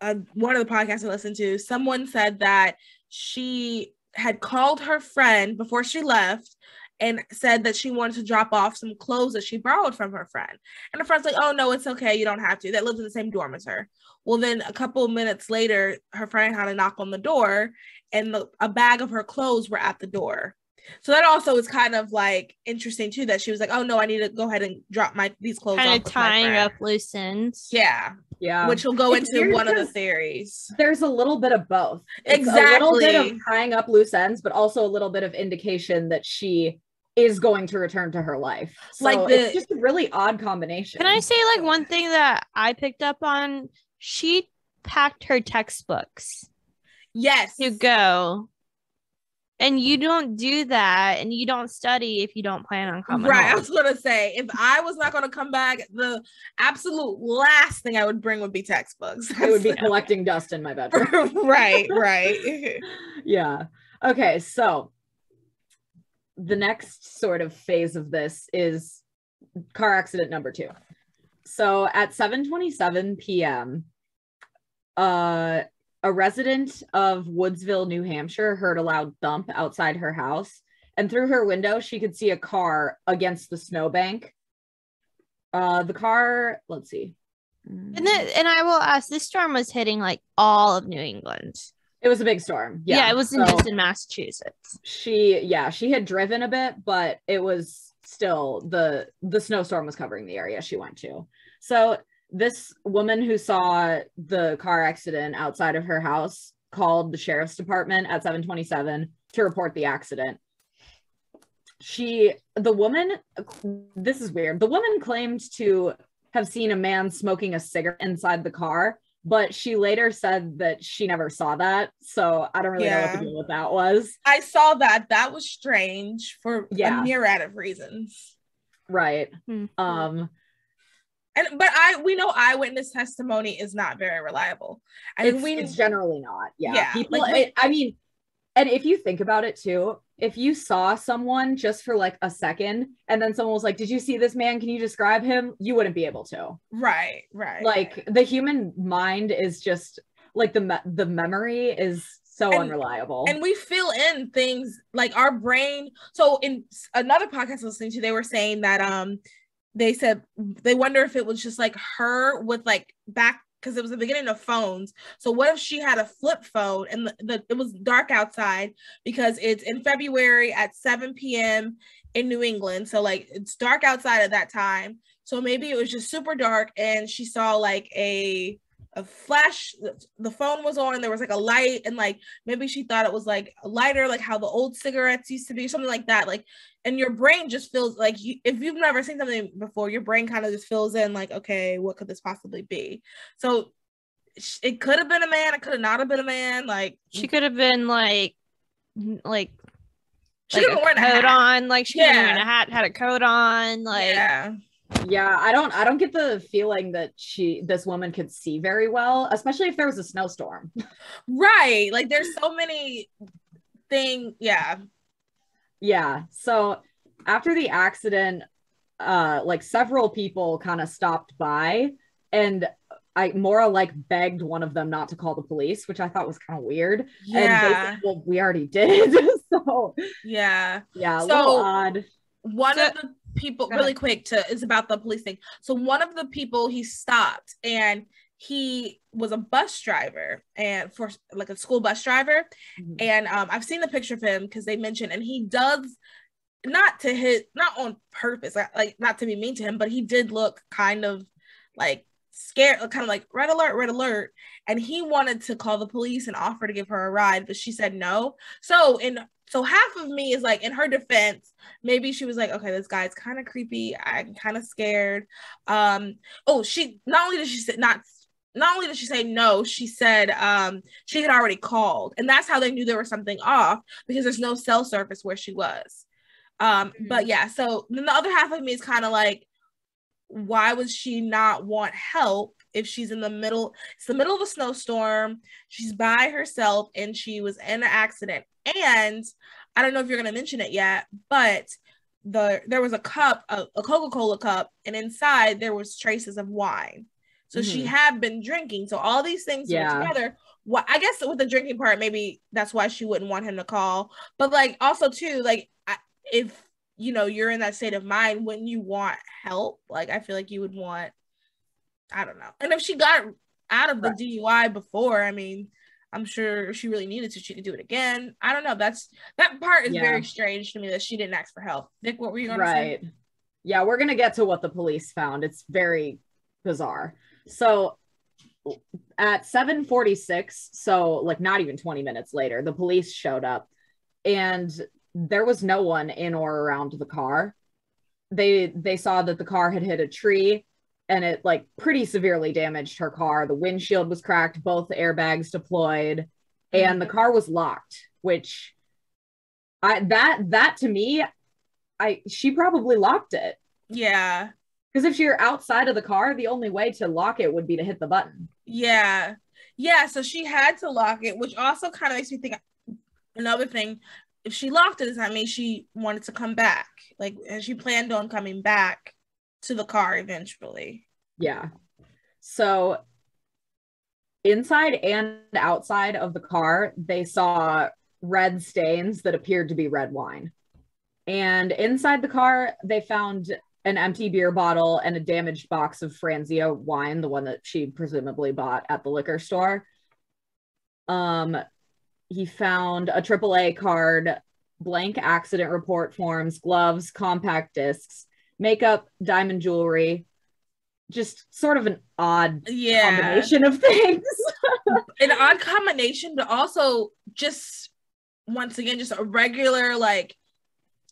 uh, one of the podcasts I listened to, someone said that she had called her friend before she left and said that she wanted to drop off some clothes that she borrowed from her friend. And her friend's like, "Oh no, it's okay. You don't have to." That lives in the same dorm as her. Well, then a couple minutes later, her friend had a knock on the door, and the, a bag of her clothes were at the door. So that also is kind of like interesting too. That she was like, "Oh no, I need to go ahead and drop my these clothes." Kind of tying up loose ends. Yeah, Yeah. which will go It's into one of the theories. there's there's a little bit of both. It's a little bit Exactly. of tying up loose ends, but also a little bit of indication that she is going to return to her life. So Like it's just a really odd combination. Can I say like one thing that I picked up on? She packed her textbooks Yes. to go. And you don't do that and you don't study if you don't plan on coming Right. I was gonna say if I was not gonna come back, the absolute last thing I would bring would be textbooks. I would be collecting dust in my bedroom. right, right. yeah. Okay, so the next sort of phase of this is car accident number 2. So at 7:27 p.m. uh a resident of Woodsville, New Hampshire heard a loud thump outside her house and through her window she could see a car against the snowbank. Uh the car, let's see. And then, and I will ask, this storm was hitting like all of New England. It was a big storm. Yeah, Yeah, it wasn't so- just in Massachusetts. she yeah she had driven a bit but it was still the the snowstorm was covering the area she went to so this woman who saw the car accident outside of her house called the sheriff's department at 727 to report the accident she the woman this is weird the woman claimed to have seen a man smoking a cigarette inside the car but she later said that she never saw that so i don't really know what Yeah. the deal with that was I saw that. That was strange for Yeah. a myriad of reasons. Right. Hmm. Um And but I we know eyewitness testimony is not very reliable. I mean it's, we it's generally not. Yeah. Yeah, People like, we- I, mean and if you think about it too, if you saw someone just for like a second and then someone was like, "Did you see this man? Can you describe him?" you wouldn't be able to. right, right. Like the human mind is just like the me- the memory is so And- unreliable. and we fill in things like our brain so in another podcast I was listening to they were saying that um they said they wonder if it was just like her with like back because it was the beginning of phones. So what if she had a flip phone and the, the it was dark outside because it's in february at 7 p.m in new england. So like it's dark outside at that time. So maybe it was just super dark and she saw like a a flash the phone was on there was like a light and like maybe she thought it was like a lighter like how the old cigarettes used to be something like that like and your brain just feels like you, if you've never seen something before your brain kind of just fills in like okay what could this possibly be so it could have been a man it could have not have been a man like She could have been like, like, she like could a have worn a coat hat. on. Like she yeah. Yeah. wearing a hat, had a coat on. Like, yeah yeah, I don't I don't get the feeling that she this woman could see very well, especially if there was a snowstorm. right like there's so many thing yeah Yeah. So after the accident, uh, like several people kind of stopped by and I Maura like begged one of them not to call the police, which I thought was kind of weird. And they yeah said, well, we already did. so yeah yeah, a So- little odd. one So- of the people really quick to is about the police thing so one of the people he stopped and he was a bus driver and for like a school bus driver Mhm. and um, i've seen the picture of him because they mentioned and he does not to hit, not on purpose, like, like not to be mean to him, but he did look kind of like scared, kind of like red alert, red alert. And he wanted to call the police and offer to give her a ride, but she said no. So in so half of me is like in her defense, maybe she was like, okay, this guy's kind of creepy. I'm kind of scared. Um, oh, she not only did she say not not only did she say no, she said um she had already called, and that's how they knew there was something off because there's no cell service where she was. Um, mm-hmm. but yeah, so then the other half of me is kind of like, why would she not want help if she's in the middle it's the middle of a snowstorm she's by herself and she was in an accident and i don't know if you're going to mention it yet but the there was a cup a, a coca-cola cup and inside there was traces of wine so mm-hmm. she had been drinking so all these things yeah. together what i guess with the drinking part maybe that's why she wouldn't want him to call but like also too like if you know you're in that state of mind when you want help like i feel like you would want i don't know and if she got out of the right. dui before i mean i'm sure she really needed to she could do it again i don't know that's that part is yeah. very strange to me that she didn't ask for help nick what were you going right. to say yeah we're gonna get to what the police found it's very bizarre so at 7:46 so like not even 20 minutes later the police showed up and there was no one in or around the car. They they saw that the car had hit a tree and it like pretty severely damaged her car. The windshield was cracked, both airbags deployed, and the mm-hmm. car was locked, which I that that to me I she probably locked it. Yeah. Because if you're outside of the car, the only way to lock it would be to hit the button. Yeah. Yeah, so she had to lock it, which also kind of makes me think another thing if she locked it, does that mean she wanted to come back. Like, and she planned on coming back to the car eventually. Yeah. So inside and outside of the car, they saw red stains that appeared to be red wine. And inside the car, they found an empty beer bottle and a damaged box of Franzia wine, the one that she presumably bought at the liquor store. Um, he found a AAA card, blank accident report forms, gloves, compact discs, makeup, diamond jewelry, just sort of an odd yeah. combination of things. an odd combination, but also just once again, just a regular like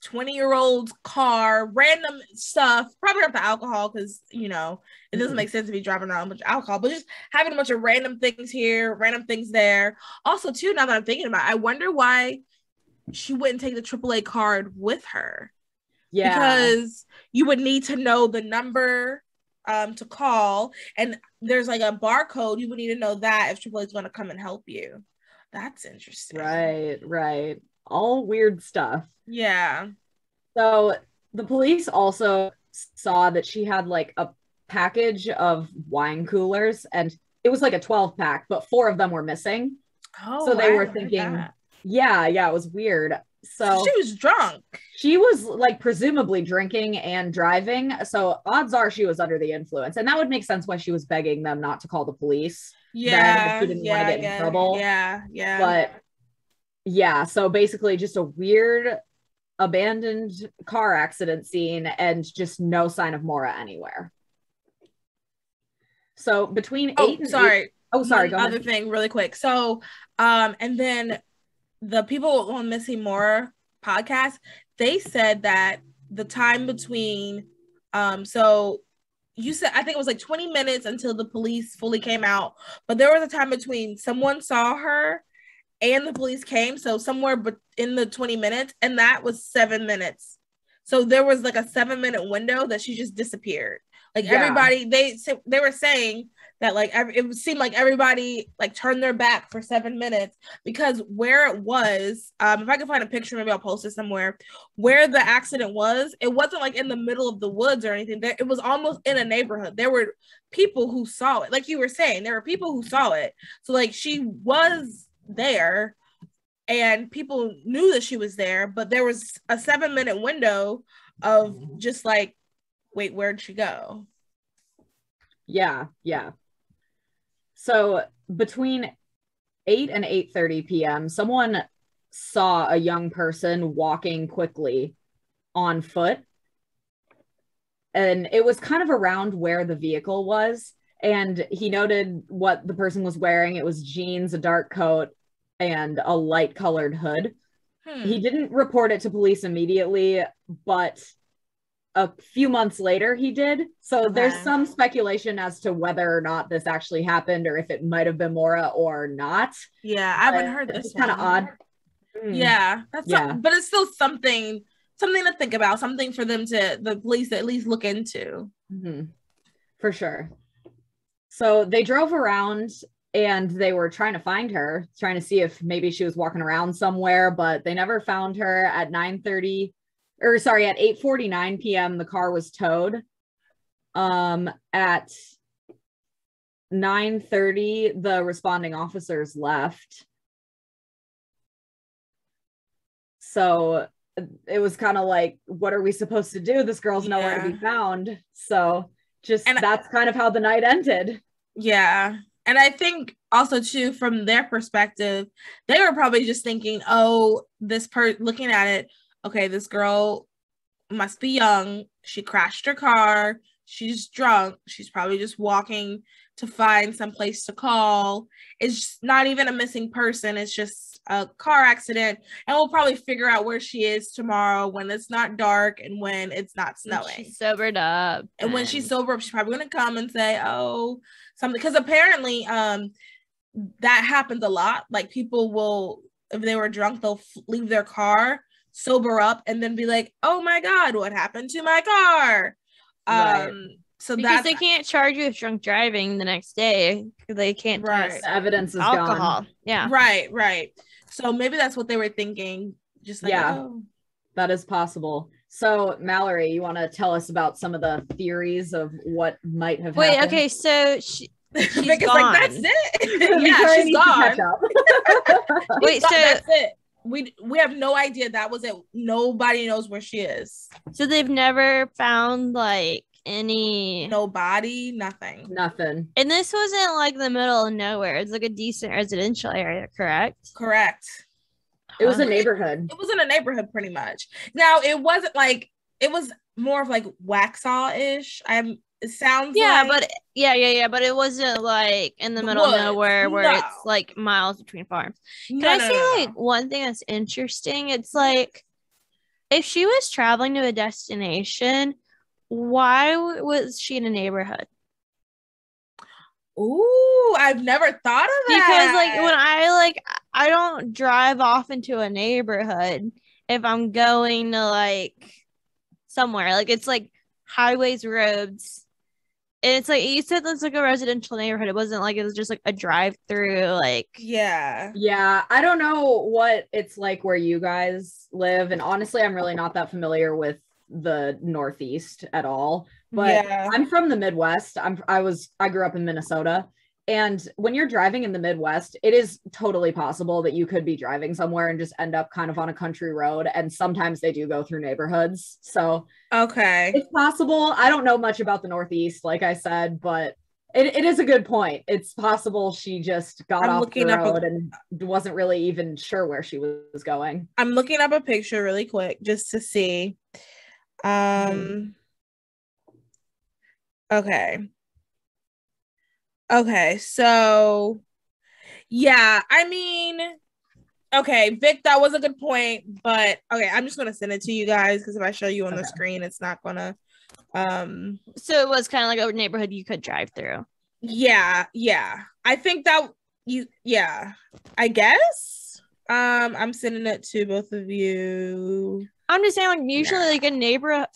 20 year old car, random stuff, probably not the alcohol because you know it doesn't mm-hmm. make sense to be driving around a bunch of alcohol, but just having a bunch of random things here, random things there. Also, too, now that I'm thinking about it, I wonder why she wouldn't take the AAA card with her. Yeah. Because you would need to know the number um to call and there's like a barcode, you would need to know that if AAA is going to come and help you. That's interesting. Right, right all weird stuff. Yeah. So the police also saw that she had like a package of wine coolers and it was like a 12 pack, but four of them were missing. Oh, so they I were thinking, yeah, yeah, it was weird. So she was drunk. She was like presumably drinking and driving. So odds are she was under the influence. And that would make sense why she was begging them not to call the police. Yeah. She didn't yeah, want to get yeah, in trouble. Yeah. Yeah. But yeah, so basically just a weird abandoned car accident scene and just no sign of Maura anywhere. So between oh, eight and sorry. Eight, oh, sorry. One other thing, really quick. So, um, and then the people on Missing Maura podcast, they said that the time between, um, so you said I think it was like 20 minutes until the police fully came out, but there was a time between someone saw her and the police came. So somewhere but in the 20 minutes, and that was seven minutes. So there was like a seven minute window that she just disappeared. Like yeah. everybody, they they were saying that like every, it seemed like everybody like turned their back for seven minutes because where it was, um, if I can find a picture, maybe I'll post it somewhere. Where the accident was, it wasn't like in the middle of the woods or anything. There, it was almost in a neighborhood. There were people who saw it, like you were saying, there were people who saw it. So like she was there and people knew that she was there, but there was a seven minute window of just like, wait, where'd she go? Yeah, yeah. So between 8 and 8:30 p.m., someone saw a young person walking quickly on foot. And it was kind of around where the vehicle was. And he noted what the person was wearing. It was jeans, a dark coat, and a light colored hood. Hmm. He didn't report it to police immediately, but a few months later he did. So there's some speculation as to whether or not this actually happened or if it might have been Maura or not. yeah, I haven't heard this. It's kind of odd. Hmm. Yeah, that's Yeah. but it's still something something to think about, something for them to the police to at least look into. Mhm. For sure. So they drove around and they were trying to find her, trying to see if maybe she was walking around somewhere, but they never found her at 9:30 or sorry, at 8:49 p.m. the car was towed. Um at 9:30 the responding officers left. So it was kind of like what are we supposed to do? This girl's nowhere to be found. So just And- that's kind of how the night ended. Yeah. And I think also too from their perspective, they were probably just thinking, "Oh, this per looking at it, okay, this girl must be young. She crashed her car. She's drunk. She's probably just walking to find some place to call. It's not even a missing person. It's just a car accident. And we'll probably figure out where she is tomorrow when it's not dark and when it's not snowing. She's sobered up. And when she's sober up, she's probably gonna come and say, "Oh, something," because apparently, um, that happens a lot. Like people will, if they were drunk, they'll f- leave their car, sober up, and then be like, "Oh my god, what happened to my car?" Right. Um, so because that's they can't charge you with drunk driving the next day. They can't Right. test The evidence is alcohol. gone. Yeah. right, right. So maybe that's what they were thinking. Just like, Yeah. oh. That is possible. So Mallory, you want to tell us about some of the theories of what might have happened? Wait. happened? Okay. So she. Vic is gone. like, "That's it." Yeah, she's needs to catch gone. Wait. But So that's it. We we have no idea that was it. Nobody knows where she is. so they've never found like any. nobody, nothing. Nothing. And this wasn't like the middle of nowhere. It's like a decent residential area, correct? Correct. It was a Huh. neighborhood. It was in a neighborhood pretty much. Now it wasn't like it was more of like Waxhaw-ish. I'm it sounds Yeah, like, but yeah, yeah, yeah, but it wasn't like in the middle of nowhere where No. it's like miles between farms. Can no, I no, say like one thing that's interesting? It's like if she was traveling to a destination, why was she in a neighborhood? Ooh, I've never thought of that. Because like when I like I don't drive off into a neighborhood if I'm going to like somewhere. Like it's like highways, roads. And it's like you said it's like a residential neighborhood. It wasn't like it was just like a drive through like yeah. Yeah, I don't know what it's like where you guys live. And honestly, I'm really not that familiar with the Northeast at all. But yeah. I'm from the Midwest. I'm I was I grew up in Minnesota. And when you're driving in the Midwest, it is totally possible that you could be driving somewhere and just end up kind of on a country road. And sometimes they do go through neighborhoods. So Okay. it's possible. I don't know much about the Northeast, like I said, but it, it is a good point. It's possible she just got I'm off the up a- road and wasn't really even sure where she was going. I'm looking up a picture really quick just to see. Um okay. Okay, so yeah, I mean okay, Vic, that was a good point, but okay, I'm just gonna send it to you guys because if I show you on the screen, it's not gonna um so it was kind of like a neighborhood you could drive through. yeah, yeah. I think that you yeah, I guess. Um, I'm sending it to both of you. I'm just saying, like usually, Yeah. like a neighborhood,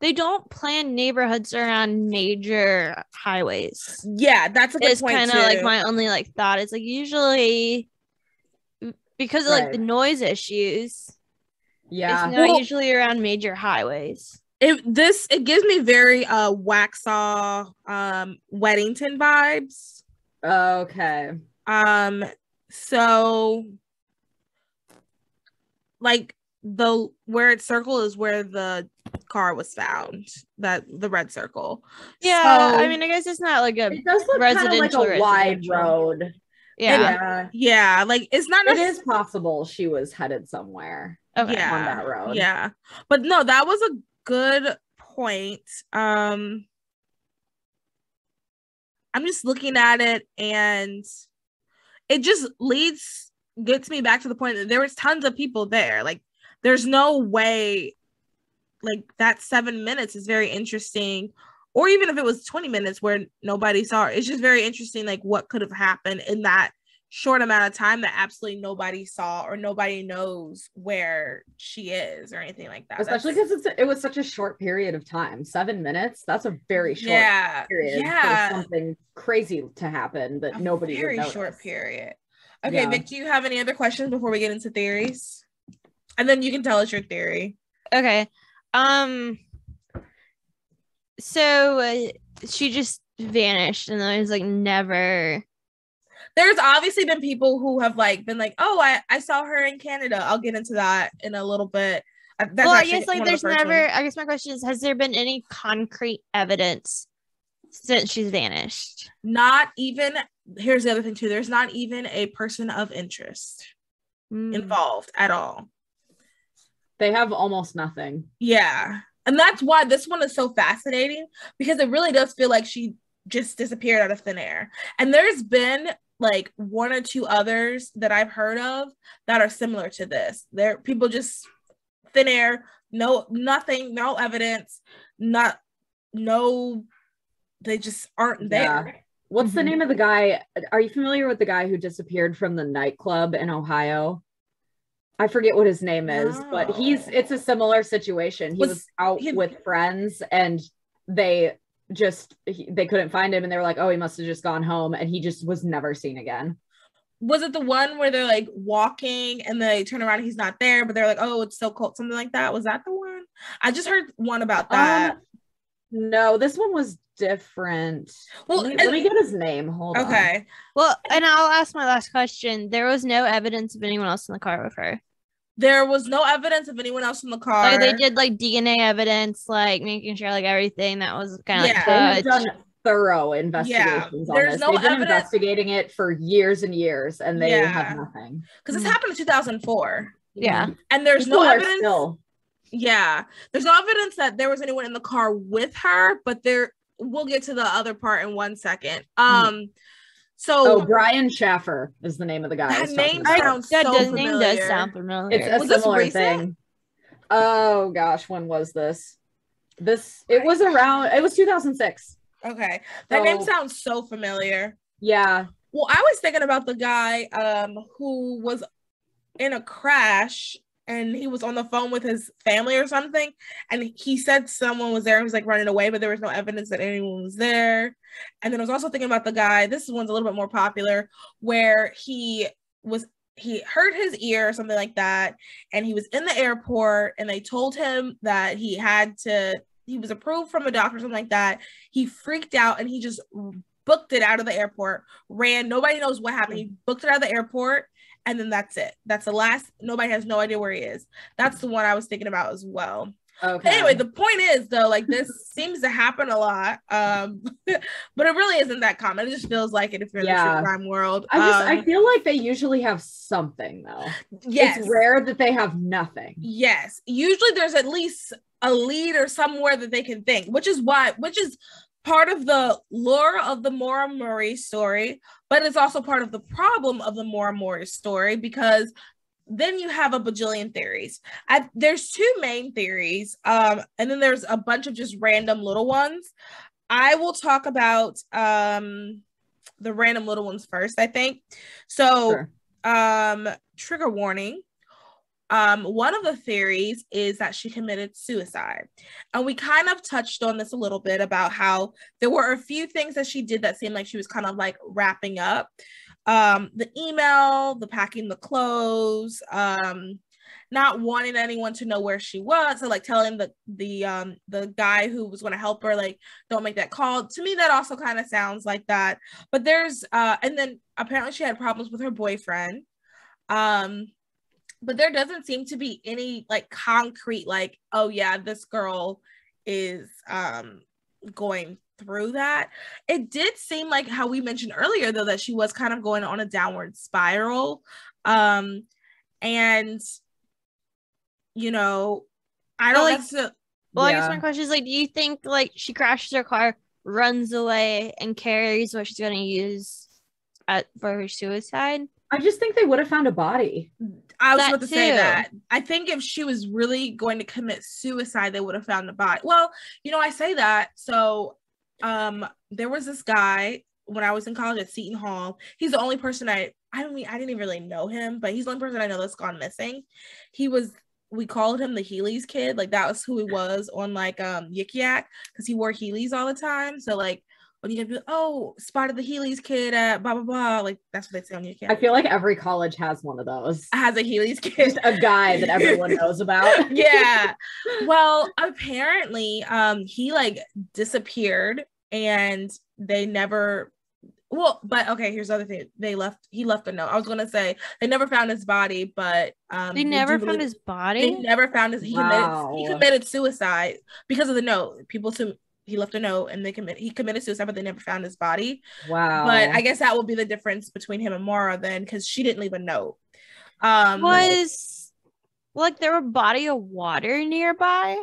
they don't plan neighborhoods around major highways. Yeah, that's a good It's point. kind of like my only like thought. It's like usually because of like the noise issues. Yeah. It's not Well- usually around major highways. it this it gives me very uh Waxhaw um Weddington vibes. Okay. Um so like the where it's circle is where the car was found, that the red circle. Yeah, So- I mean, I guess it's not like a It does look kind of like Residential, a wide road. yeah. Yeah. yeah, like it's not It necess- is possible she was headed somewhere. Okay. Yeah. on that road. Yeah. But no, that was a good point. Um I'm just looking at it and it just leads gets me back to the point that there was tons of people there. Like there's no way like that 7 minutes is very interesting or even if it was 20 minutes where nobody saw. It's just very interesting like what could have happened in that short amount of time that absolutely nobody saw or nobody knows where she is or anything like that. Especially because it was such a short period of time. Seven minutes. That's a very short yeah, period yeah, something crazy to happen that a nobody very short period. Okay, Yeah. Vic, do you have any other questions before we get into theories? And then you can tell us your theory. Okay. Um. So uh, she just vanished, and then was like never. There's obviously been people who have like been like, "Oh, I I saw her in Canada." I'll get into that in a little bit. Uh, That's well, I guess like of the there's never. ones. I guess my question is: Has there been any concrete evidence since she's vanished? not even. Here's the other thing too. There's not even a person of interest Mm. involved at all. They have almost nothing. Yeah. And that's why this one is so fascinating because it really does feel like she just disappeared out of thin air. And there's been like one or two others that I've heard of that are similar to this. There people just thin air, no nothing, no evidence, not no they just aren't there. Yeah. What's the Mhm. name of the guy? Are you familiar with the guy who disappeared from the nightclub in Ohio? I forget what his name is, but he's it's a similar situation. He was, Was out he- with friends and they just he, they couldn't find him and they were like, "Oh, he must have just gone home," and he just was never seen again. Was it the one where they're like walking and they turn around and he's not there, but they're like, oh, it's so cold, something like that? Was that the one? I just heard one about that. Um, no, this one was different. well, let, me, let me get his name. Hold on. okay. Well, and I'll ask my last question. There was no evidence of anyone else in the car with her. There was no evidence of anyone else in the car. Like they did like DNA evidence, like making sure like everything that was kind of Yeah. They have like done thorough investigations on there's this. no They've been evidence- investigating it for years and years, and they Yeah. have nothing. because this Mm. happened in 2004, Yeah. and there's People no evidence. still- Yeah, there's no evidence that there was anyone in the car with her, but there. We'll get to the other part in one second. Um, so Oh, Brian Shaffer is the name of the guy. I That name about. sounds that so does, name does familiar. sound familiar. It's a Was similar thing. Oh gosh, when was this? This it was around. It was 2006. okay, that name sounds so familiar. Yeah, Well, I was thinking about the guy um who was in a crash and he was on the phone with his family or something and he said someone was there and was like running away but there was no evidence that anyone was there. And then i was also thinking about the guy this one's a little bit more popular where he was he hurt his ear or something like that and he was in the airport and they told him that he had to he was approved from a doctor or something like that. He freaked out and he just booked it out of the airport ran nobody knows what happened. He booked it out of the airport and then that's it that's the last nobody has no idea where he is that's the one i was thinking about as well okay. anyway the point is though like this seems to happen a lot um but it really isn't that common it just feels like it if you're in the true crime world I just I Um, feel like they usually have something though. yes It's rare that they have nothing. Yes. Usually there's at least a lead or somewhere that they can think, which is why, which is part of the lure of the Murray story, but it's also part of the problem of the Murray story because then you have a bajillion theories. I, there's two main theories, um, and then there's a bunch of just random little ones. I will talk about um, the random little ones first, I think. So, Sure. um trigger warning um one of the theories is that she committed suicide. And we kind of touched on this a little bit about how there were a few things that she did that seemed like she was kind of like wrapping up. Um the email the packing the clothes um not wanting anyone to know where she was so like telling the the um the guy who was going to help her like don't make that call. To me that also kind of sounds like that. But there's uh and then apparently she had problems with her boyfriend. Um but there doesn't seem to be any like concrete like oh yeah this girl is um going through that it did seem like how we mentioned earlier though that she was kind of going on a downward spiral um and you know, I don't like- necessarily. Well, I guess my question is like, do you think like she crashes her car, runs away, and carries what she's gonna use at for her suicide? I just think they would have found a body. I was That about to say that. I think if she was really going to commit suicide, they would have found the body. Well, you know, I say that. So, um, there was this guy when I was in college at Seton Hall. He's the only person I I mean I didn't even really know him, but he's the only person I know that's gone missing. He was we called him the Heelys kid, like that was who he was on like um Yik Yak because he wore Heelys all the time. So like when you get be oh spotted the Heelys kid at blah blah blah, like that's what they say on Yik I feel like every college has one of those. Has a Heelys kid. Just a guy that everyone knows about. yeah. Well, apparently, um, he like disappeared and they never well, but okay, here's the other thing. They left he left a note. I was gonna say they never found his body, but um They do never found believe- his body. they never found his he Wow. committed he committed suicide because of the note. People assume he left a note and they commit he committed suicide, but they never found his body. Wow. But I guess that will be the difference between him and Maura then, because she didn't leave a note. Um Was like there a body of water nearby?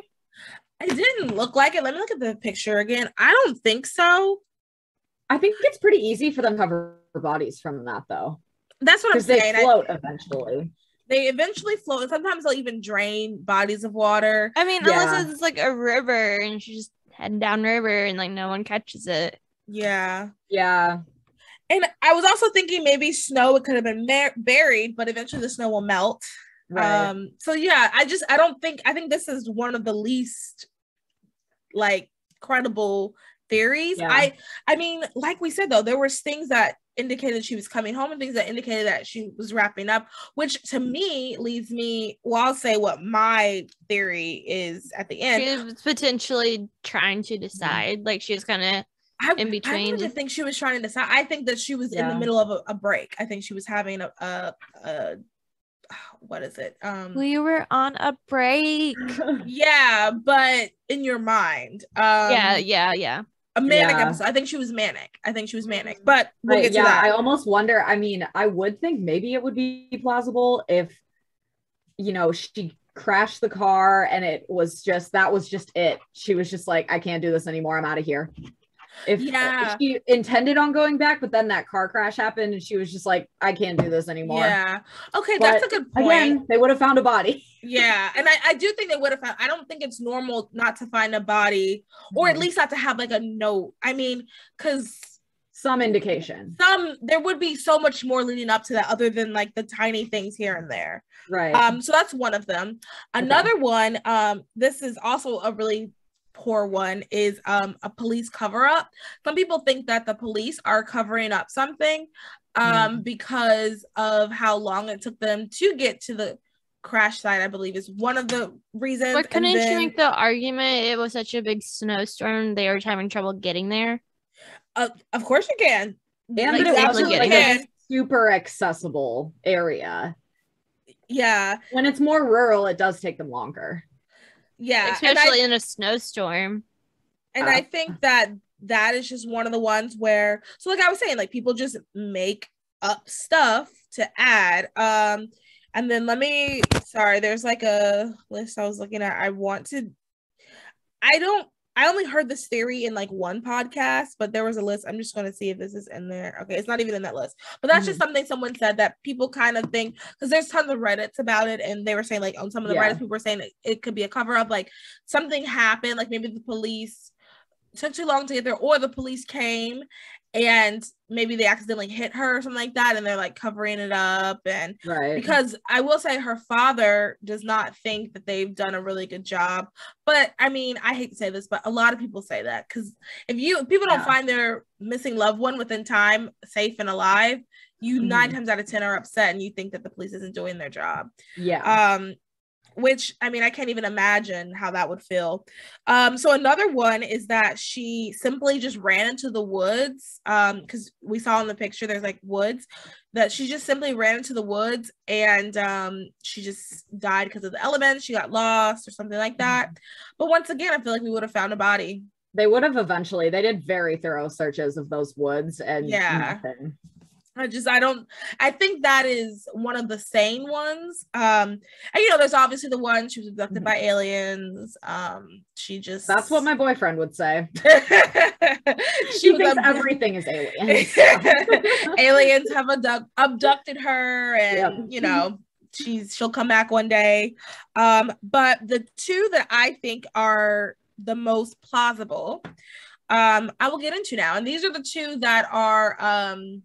It didn't look like it. Let me look at the picture again. I don't think so. I think it's pretty easy for them to cover bodies from that though. That's what I'm saying they saying. I- float eventually. they eventually float, and sometimes they'll even drain bodies of water. I mean, Yeah. unless it's like a river and she just heading down river and like no one catches it. Yeah. Yeah. And I was also thinking maybe snow it could have been mar- buried, but eventually the snow will melt. Right. Um. So yeah, I just I don't think I think this is one of the least like credible theories. Yeah. I I mean, like we said though, there was things that indicated she was coming home and things that indicated that she was wrapping up, which to me leads me. Well, I'll say what my theory is at the end. She was potentially trying to decide. Like she was kind of I, in I between. don't think she was trying to decide. I think that she was in the middle of a, a break. I think she was having a, a, a what is it? Um, we were on a break. yeah, but in your mind, um, yeah, yeah, yeah. A manic Yeah. episode. I think she was manic. I think she was manic, mm-hmm. but we'll to yeah, that. I almost wonder. I mean, I would think maybe it would be plausible if, you know, she crashed the car and it was just that was just it. She was just like, I can't do this anymore. I'm out of here. If Yeah. she intended on going back, but then that car crash happened and she was just like, I can't do this anymore. yeah. Okay, But that's a good point. Again, they would have found a body. yeah, and I, I do think they would have found. I don't think it's normal not to find a body, or at Mhm. least not to have like a note. I mean, because some indication. some there would be so much more leading up to that other than like the tiny things here and there Right. um so that's one of them another one um this is also a really poor one is um a police cover up some people think that the police are covering up something um because of how long it took them to get to the crash site i believe is one of the reasons But couldn't then- you make the argument it was such a big snowstorm they were having trouble getting there? uh, of course you can and Like, that it wasn't like can. a super accessible area. yeah When it's more rural, it does take them longer. Yeah and I- Especially in a snowstorm. And Uh, I think that that is just one of the ones where, so like I was saying, like people just make up stuff to add. Um, and then let me, sorry, there's like a list I was looking at. I want to, I don't, I only heard this theory in like one podcast, but there was a list. I'm just going to see if this is in there. Okay, it's not even in that list, but that's just mm-hmm. something someone said that people kind of think because there's tons of Reddits about it, and they were saying like on some of the Yeah. Reddits, people were saying it, it could be a cover up, like something happened, like maybe the police took too long to get there, or the police came and maybe they accidentally hit her or something like that, and they're like covering it up. And Right. because I will say her father does not think that they've done a really good job. But I mean, I hate to say this, but a lot of people say that because if you if people don't Yeah. find their missing loved one within time safe and alive, you nine Mhm. times out of ten are upset and you think that the police isn't doing their job yeah. um which i mean i can't even imagine how that would feel um so another one is that she simply just ran into the woods um because we saw in the picture there's like woods that she just simply ran into the woods and um she just died because of the elements she got lost or something like that but once again i feel like we would have found a body they would have eventually. They did very thorough searches of those woods and Yeah. nothing. I just I don't I think that is one of the sane ones. Um and you know there's obviously the one she was abducted by aliens. Um she just That's what my boyfriend would say. she thinks everything is aliens. aliens have abduct- abducted her and Yep. you know she's she'll come back one day um but the two that i think are the most plausible um i will get into now and these are the two that are um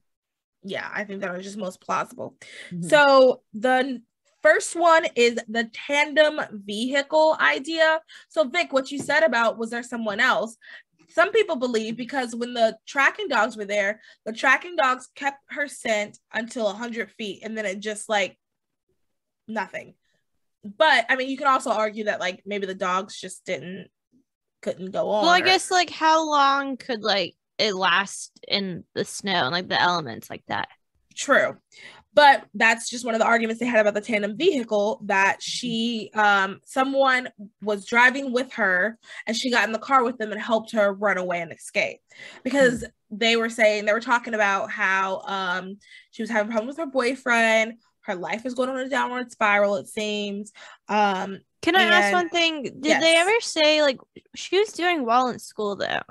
yeah i think that was just most plausible Mhm. so the first one is the tandem vehicle idea. So Vic, what you said about was there someone else? Some people believe because when the tracking dogs were there, the tracking dogs kept her scent until 100 feet and then it just like nothing. But I mean, you can also argue that like maybe the dogs just didn't couldn't go on. Well, I or- guess like how long could like it lasts in the snow and like the elements like that? True. But that's just one of the arguments they had about the tandem vehicle that she um someone was driving with her and she got in the car with them and helped her run away and escape. Because they were saying they were talking about how um she was having problems with her boyfriend, her life is going on a downward spiral it seems. Um Can I ask one thing? Did they ever say like she was doing well in school though?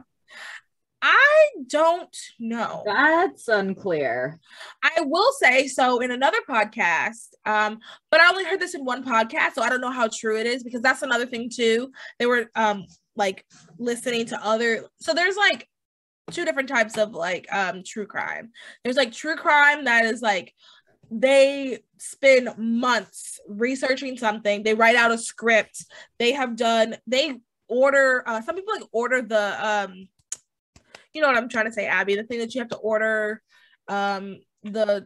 I don't know. That's unclear. I will say so in another podcast, um, but I only heard this in one podcast, so I don't know how true it is because that's another thing too. They were um like listening to other so there's like two different types of like um true crime. There's like true crime that is like they spend months researching something, they write out a script, they have done they order uh some people like order the um you know what I'm trying to say, Abby, the thing that you have to order um the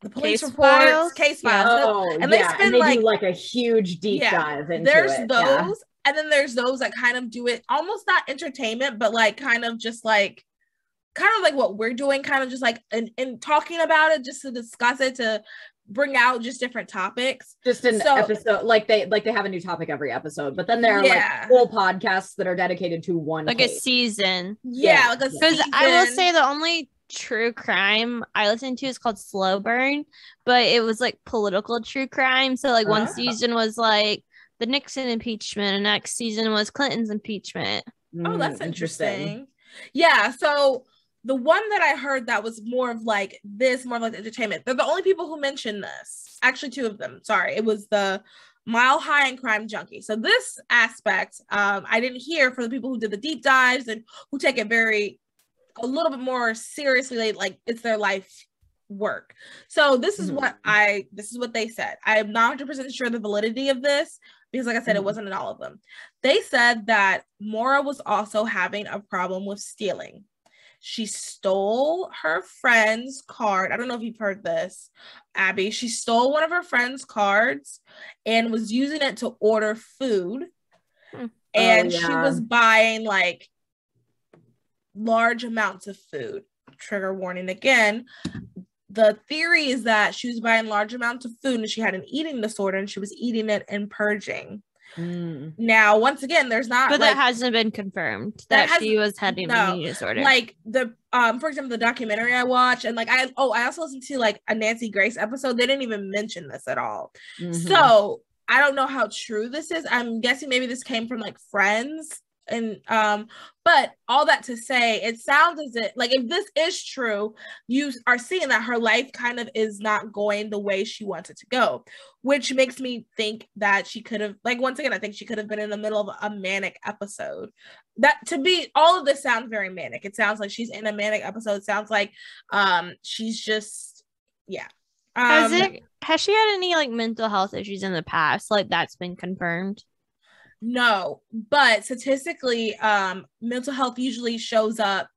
the police Case reports, files? case Yeah. files. Oh, and they yeah. spend, and they like- do like a huge deep Yeah, dive into there's it. those Yeah. and then there's those that kind of do it almost not entertainment but like kind of just like kind of like what we're doing kind of just like and, and talking about it just to discuss it to bring out just different topics Just an So- episode, like they like they have a new topic every episode, but then there are Yeah. like full podcasts that are dedicated to one. Like a season? yeah, Yeah, like Because I will say the only true crime I listened to is called Slow Burn, but it was like political true crime. So like one Ah. season was like the Nixon impeachment, and next season was Clinton's impeachment. oh that's Mm, interesting yeah so the one that i heard that was more of like this more of like entertainment they're the only people who mentioned this actually two of them sorry it was the mile high and crime junkie so this aspect um i didn't hear from the people who did the deep dives and who take it very a little bit more seriously like, like it's their life work so this is what Mhm. i this is what they said i am not 100% sure the validity of this because like i said it Mhm. wasn't in all of them they said that Maura was also having a problem with stealing. She stole her friend's card. I don't know if you've heard this, Abby. She stole one of her friend's cards and was using it to order food. Hmm. And Oh, she was buying like large amounts of food. Trigger warning again. The theory is that she was buying large amounts of food and she had an eating disorder and she was eating it and purging. Mm. Now, once again, there's not But like, that hasn't been confirmed That that, she was having no, eating disorder. like the um for example the documentary I watched and like I oh I also listened to like a Nancy Grace episode they didn't even mention this at all Mhm. so I don't know how true this is I'm guessing maybe this came from like friends and um but all that to say it sounds as if like if this is true you are seeing that her life kind of is not going the way she wants it to go which makes me think that she could have like once again i think she could have been in the middle of a manic episode that to be all of this sounds very manic it sounds like she's in a manic episode it sounds like um she's just yeah has um, it has she had any like mental health issues in the past? Like that's been confirmed. No, but statistically, um, mental health usually shows up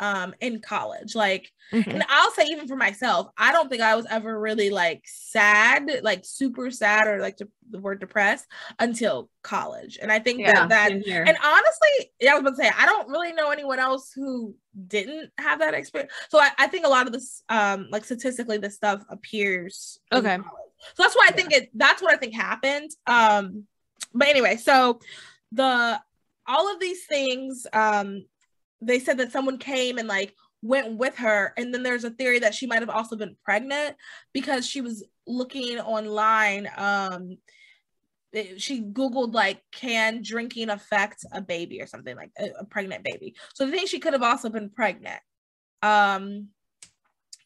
um in college. Like, Mhm. and I'll say even for myself, I don't think I was ever really like sad, like super sad or like de- the word depressed until college. And I think Yeah, that that and honestly, yeah, I was about to say I don't really know anyone else who didn't have that experience. So I, I think a lot of this, um, like statistically, this stuff appears. Okay. So that's why I think it. That's what I think happened. Um, but anyway, so the all of these things, um, they said that someone came and like went with her. And then there's a theory that she might have also been pregnant because she was looking online. Um, she googled like can drinking affect a baby or something like a, a pregnant baby so they think she could have also been pregnant um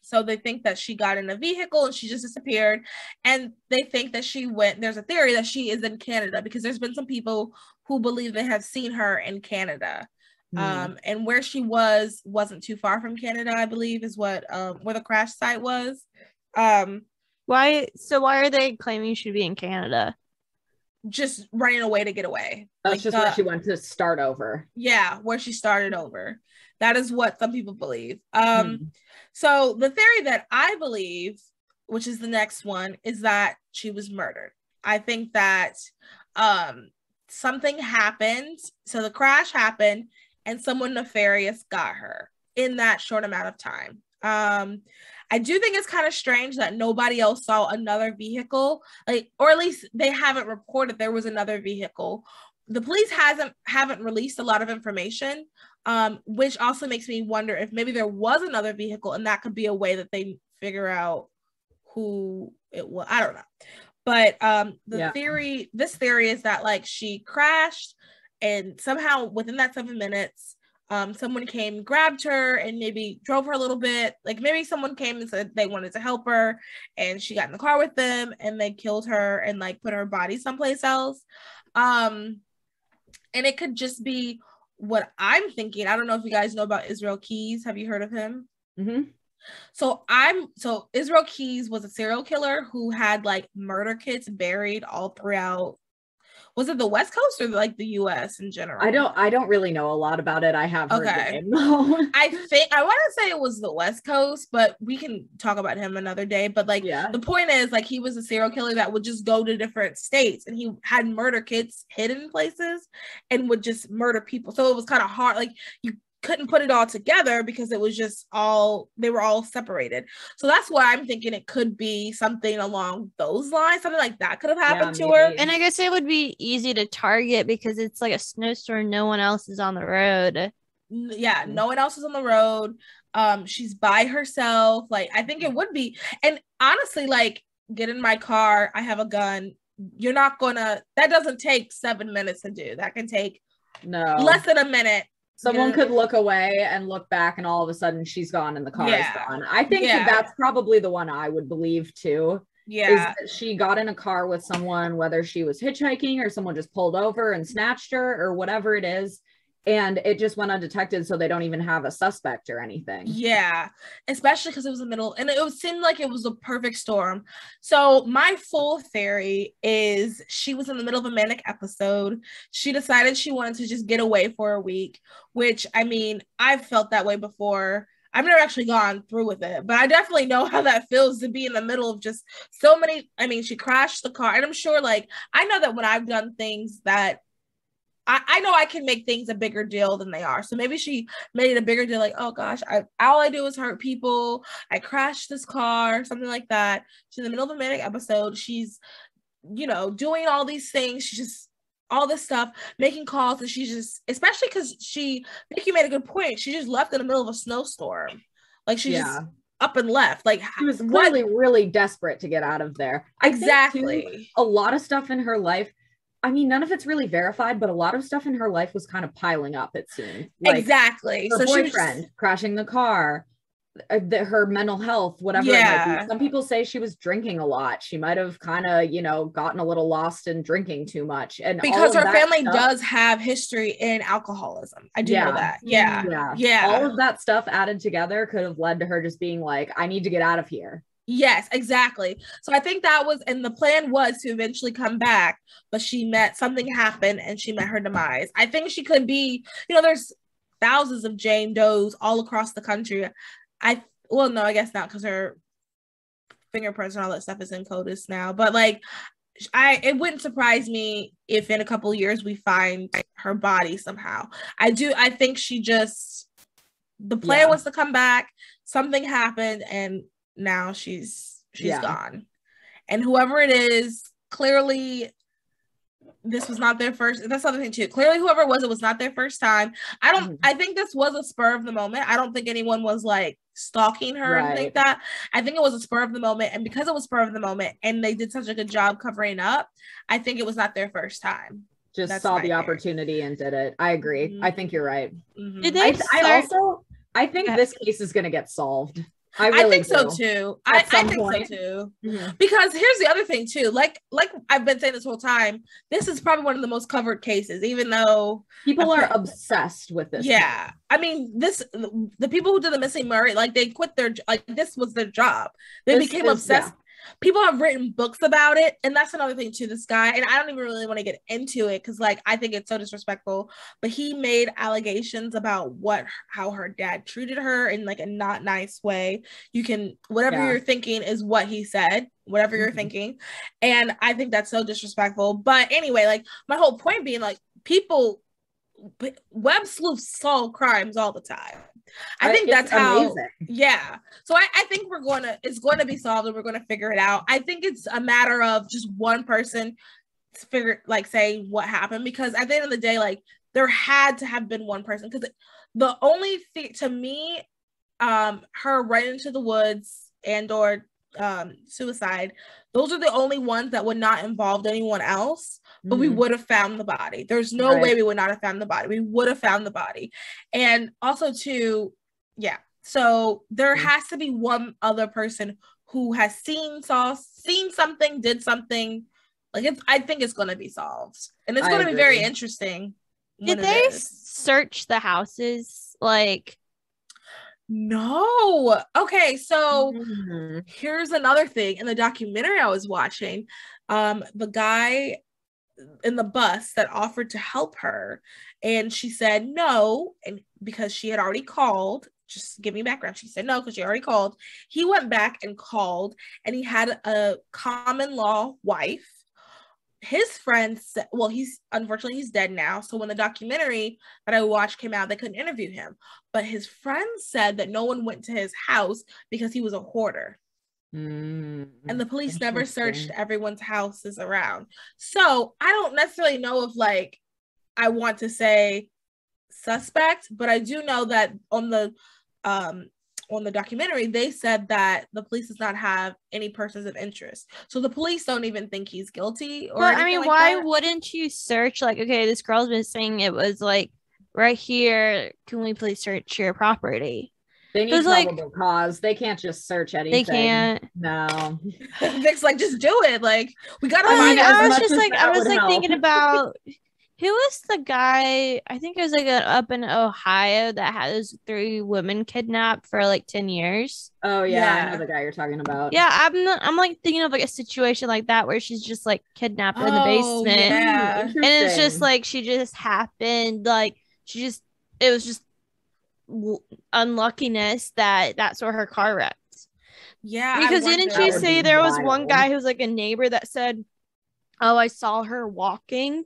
so they think that she got in a vehicle and she just disappeared. And they think that she went, there's a theory that she is in Canada because there's been some people who believe they have seen her in Canada. Mm. Um, and where she was wasn't too far from Canada, I believe, is what um where the crash site was. Um why so why are they claiming she should be in Canada? Just running away to get away. That's like, just uh, where she went to start over. Yeah, where she started over. That is what some people believe. Um hmm. So the theory that I believe, which is the next one, is that she was murdered. I think that um, something happened. So the crash happened, and someone nefarious got her in that short amount of time. Um, I do think it's kind of strange that nobody else saw another vehicle, like, or at least they haven't reported there was another vehicle. The police hasn't haven't released a lot of information um, which also makes me wonder if maybe there was another vehicle and that could be a way that they figure out who it was. I don't know. But um, the yeah. theory, this theory is that like she crashed and somehow within that seven minutes, um, someone came, grabbed her, and maybe drove her a little bit. Like maybe someone came and said they wanted to help her, and she got in the car with them, and they killed her and like put her body someplace else. Um, and it could just be what I'm thinking, I don't know if you guys know about Israel Keyes. Have you heard of him? Mm-hmm. So I'm so Israel Keyes was a serial killer who had like murder kits buried all throughout was it the West Coast or like the US in general? I don't I don't really know a lot about it. I have okay. I think I want to say it was the West Coast, but we can talk about him another day. But like yeah. the point is like he was a serial killer that would just go to different states and he had murder kits hidden places and would just murder people. So it was kind of hard. Like you couldn't put it all together because it was just all they were all separated. So that's why I'm thinking it could be something along those lines, something like that could have happened yeah, to her. And I guess it would be easy to target because it's like a snowstorm, no one else is on the road. Yeah, no one else is on the road. Um, she's by herself. Like, I think it would be, and honestly, like, get in my car, I have a gun. You're not gonna that doesn't take seven minutes to do. That can take no less than a minute Someone yeah. could look away and look back, and all of a sudden she's gone and the car yeah. is gone. I think yeah. that that's probably the one I would believe too. Yeah. she got in a car with someone, whether she was hitchhiking or someone just pulled over and snatched her or whatever it is and it just went undetected so they don't even have a suspect or anything. Yeah especially because it was the middle and it seemed like it was a perfect storm. So my full theory is she was in the middle of a manic episode. She decided she wanted to just get away for a week which i mean i've felt that way before. I've never actually gone through with it, but I definitely know how that feels to be in the middle of just so many. I mean, she crashed the car, and I'm sure, like, I know that when I've done things that I, I know I can make things a bigger deal than they are. So maybe she made it a bigger deal, like, oh gosh, I all I do is hurt people. I crashed this car, something like that. She's in the middle of a manic episode. She's, you know, doing all these things. She's just all this stuff, making calls, and she's just, especially because she, Nikki made a good point. She just left in the middle of a snowstorm. Like she yeah. just up and left. Like she was really, really desperate to get out of there. Exactly. Too, a lot of stuff in her life I mean, none of it's really verified, but a lot of stuff in her life was kind of piling up. It seemed like exactly. Her so boyfriend was... crashing the car, uh, the, her mental health, whatever. Yeah. Some people say she was drinking a lot. She might have kind of, you know, gotten a little lost in drinking too much. And because her family stuff, does have history in alcoholism, I do yeah. know that. Yeah, yeah, yeah. All of that stuff added together could have led to her just being like, "I need to get out of here." Yes, exactly. So I think that was, and the plan was to eventually come back, but she met something happened and she met her demise. I think she could be, you know, there's thousands of Jane Does all across the country. I, well, no, I guess not because her fingerprints and all that stuff is in CODIS now, but like, I it wouldn't surprise me if in a couple years we find her body somehow. I do. I think she just the plan yeah. was to come back. Something happened, and now she's she's yeah. gone and whoever it is clearly this was not their first that's the other thing too clearly whoever it was it was not their first time i don't Mhm. i think this was a spur of the moment i don't think anyone was like stalking her and think Right. that i think it was a spur of the moment and because it was spur of the moment and they did such a good job covering up i think it was not their first time Just That's saw my the theory. opportunity and did it. I agree. Mhm. I think you're right. Mhm. Did they I, I also I think this case is gonna get solved. I, I really think so too. I, I think point. so too. Mhm. Because here's the other thing too. Like like I've been saying this whole time, this is probably one of the most covered cases, even though People I are obsessed with this. yeah. I mean, this the people who did the missing Murray, like they quit their like this was their job. They This became is- obsessed. People have written books about it, and that's another thing to this guy. And I don't even really want to get into it because, like, I think it's so disrespectful. But he made allegations about what how her dad treated her in like a not nice way. You can whatever Yeah. you're thinking is what he said, whatever you're Mhm. thinking, and I think that's so disrespectful. But anyway, like my whole point being, like, people web sleuths solve crimes all the time. I think that's how amazing. yeah. So I, I think we're going to it's going to be solved and we're going to figure it out. I think it's a matter of just one person to figure like say what happened because at the end of the day like there had to have been one person because the only thing to me um her right into the woods and or um suicide those are the only ones that would not involve anyone else but we Mhm. would have found the body. There's no Right. way we would not have found the body. We would have found the body. And also too, yeah. So there Mm. has to be one other person who has seen saw seen something, did something. Like it's, I think it's going to be solved, and it's going to be very interesting. Did they search the houses? Like, No. Okay, so Mhm. here's another thing in the documentary I was watching. Um, the guy in the bus that offered to help her, and she said no, and because she had already called. Just give me background. She said no because she already called. He went back and called, and he had a common law wife. His friend said, well, he's unfortunately he's dead now. So when the documentary that I watched came out, they couldn't interview him. But his friend said that no one went to his house because he was a hoarder Mm, and the police never searched everyone's houses around. So I don't necessarily know if like I want to say suspect, but I do know that on the um on the documentary they said that the police does not have any persons of interest. So the police don't even think he's guilty or but I mean, like why that. wouldn't you search? Like, okay, this girl's missing. It was like right here. Can we please search your property? They need 'Cause, like, probable cause. They can't just search anything. They can't. No. Vic's like just do it. Like we gotta I, I mean, mean, find I was just like, I was like help. thinking about who was the guy? I think it was like a, up in Ohio that had those three women kidnapped for like ten years. Oh yeah, I Yeah. know the guy you're talking about. Yeah, I'm not, I'm like thinking of like a situation like that where she's just like kidnapped in the Oh, basement, yeah. And it's just like she just happened, like she just it was just unluckiness that that's where her car wrecked. yeah. Because didn't she say be there was one guy who was like a neighbor that said, "Oh, I saw her walking."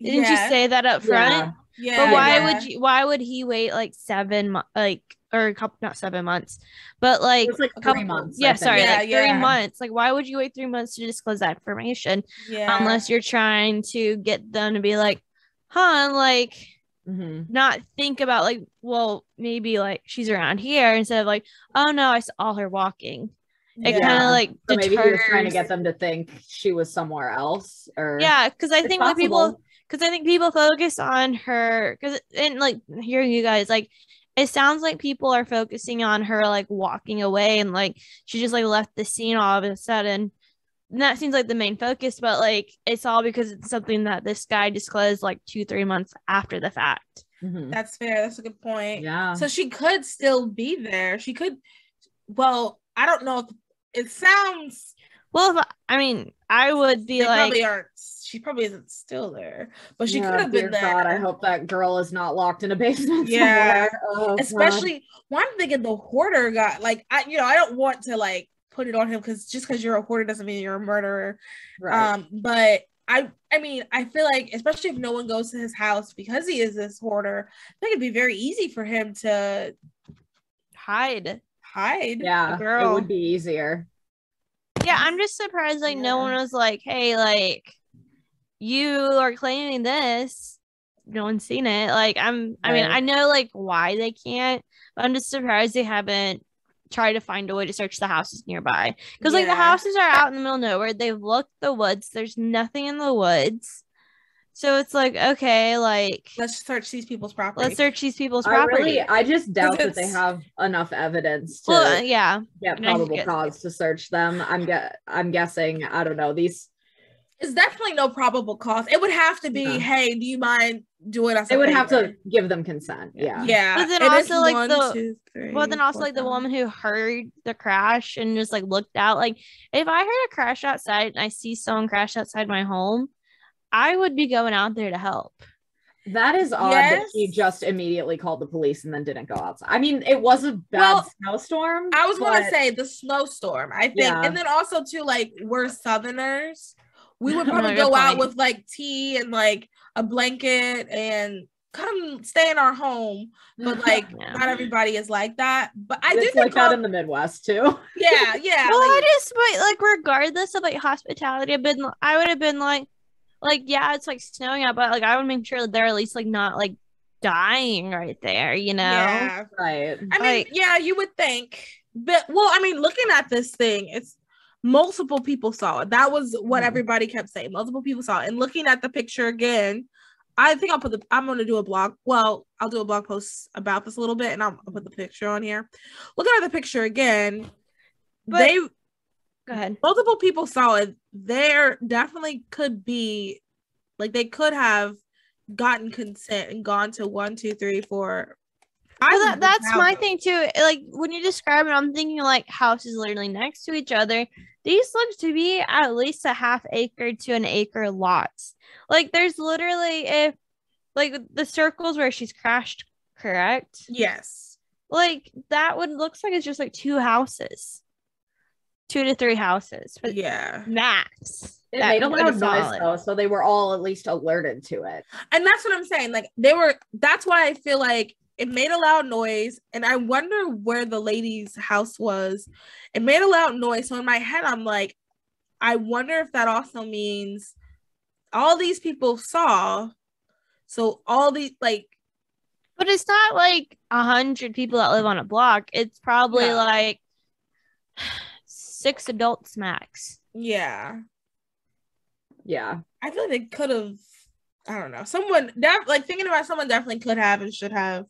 Didn't Yeah. you say that up front? Yeah. Yeah. But why yeah. would you? Why would he wait like seven, mo- like or a couple, not seven months, but like It was like a three couple months. Yeah, sorry, Yeah, like yeah. three months. Like, why would you wait three months to disclose that information Yeah. unless you're trying to get them to be like, huh, like Mhm. not think about like, well, maybe like she's around here instead of like, oh no, I saw her walking. It Yeah. kind of like So maybe he was trying to get them to think she was somewhere else, or Yeah, because I It's think when people possible. Because I think people focus on her because and like hearing you guys like it sounds like people are focusing on her like walking away and like she just like left the scene all of a sudden. And that seems like the main focus, but like it's all because it's something that this guy disclosed like two, three months after the fact. Mhm. That's fair. That's a good point. yeah. So she could still be there. She could. Well, I don't know. if It sounds. Well, if, I mean, I would be They like, probably aren't. She probably isn't still there, but she Yeah, could have been there. God, I hope that girl is not locked in a basement Yeah. somewhere. Oh, Especially, well, I'm thinking the hoarder got like I, you know, I don't want to like put it on him because just because you're a hoarder doesn't mean you're a murderer. right. Um, but I, I mean, I feel like especially if no one goes to his house because he is this hoarder, I think it'd be very easy for him to hide. hide. yeah, a it would be easier. Yeah, I'm just surprised like no one was like, hey, like you are claiming this. No one's seen it. Like I'm I mean, Right. I know like why they can't, but I'm just surprised they haven't tried to find a way to search the houses nearby. Because like the houses are out in the middle of nowhere. They've looked the woods. There's nothing in the woods. So it's like, okay, like Let's search these people's property. let's search these people's I property. really, I just doubt that they have enough evidence to well, uh, yeah. get probable cause to search them. I'm get, I'm guessing. I don't know these. It's definitely no probable cause. It would have to be, Yeah. hey, do you mind doing us? They a would have to give them consent. Yeah. Yeah. But then and it's also, like, one, the- two, three, Well, then also four, like the five. woman who heard the crash and just like looked out. Like if I heard a crash outside and I see someone crash outside my home, I would be going out there to help. That is odd that she just immediately called the police and then didn't go outside. I mean, it was a bad Well, snowstorm. I was gonna say the snowstorm. I think, Yeah. and then also too, like we're Southerners, we would oh probably good go out with like tea and like a blanket and come stay in our home. But mm-hmm. like, Yeah. not everybody is like that. But I do think, like that in the Midwest too. yeah, yeah, well, like- I just but like regardless of like hospitality, I've been I would have been like, like yeah, it's like snowing out, but like I would make sure that they're at least like not like dying right there, you know. yeah. Right. I mean, Like- yeah, you would think, but well, I mean, looking at this thing, it's multiple people saw it. That was what Mhm. everybody kept saying. Multiple people saw it. And looking at the picture again, I think I'll put the. I'm going to do a blog. Well, I'll do a blog post about this a little bit, and I'll, I'll put the picture on here. Looking at the picture again, But- they Go ahead. multiple people saw it. There definitely could be, like, they could have gotten consent and gone to one, two, three, four. Well, that, that's my thing too. Like when you describe it, I'm thinking like houses literally next to each other. These look to be at least a half acre to an acre lots. Like there's literally if like the circles where she's crashed, correct? Yes. Like that would looks like it's just like two houses, two to three houses, but Yeah. max. It That- made a that loud noise solid. though, so they were all at least alerted to it. And that's what I'm saying. Like they were that's why I feel like it made a loud noise. And I wonder where the lady's house was. It made a loud noise. So in my head, I'm like, I wonder if that also means all these people saw. So all these like But it's not like a hundred people that live on a block. It's probably No. like six adults max. yeah. Yeah. I feel like they could have I don't know. Someone def- like thinking about someone definitely could have and should have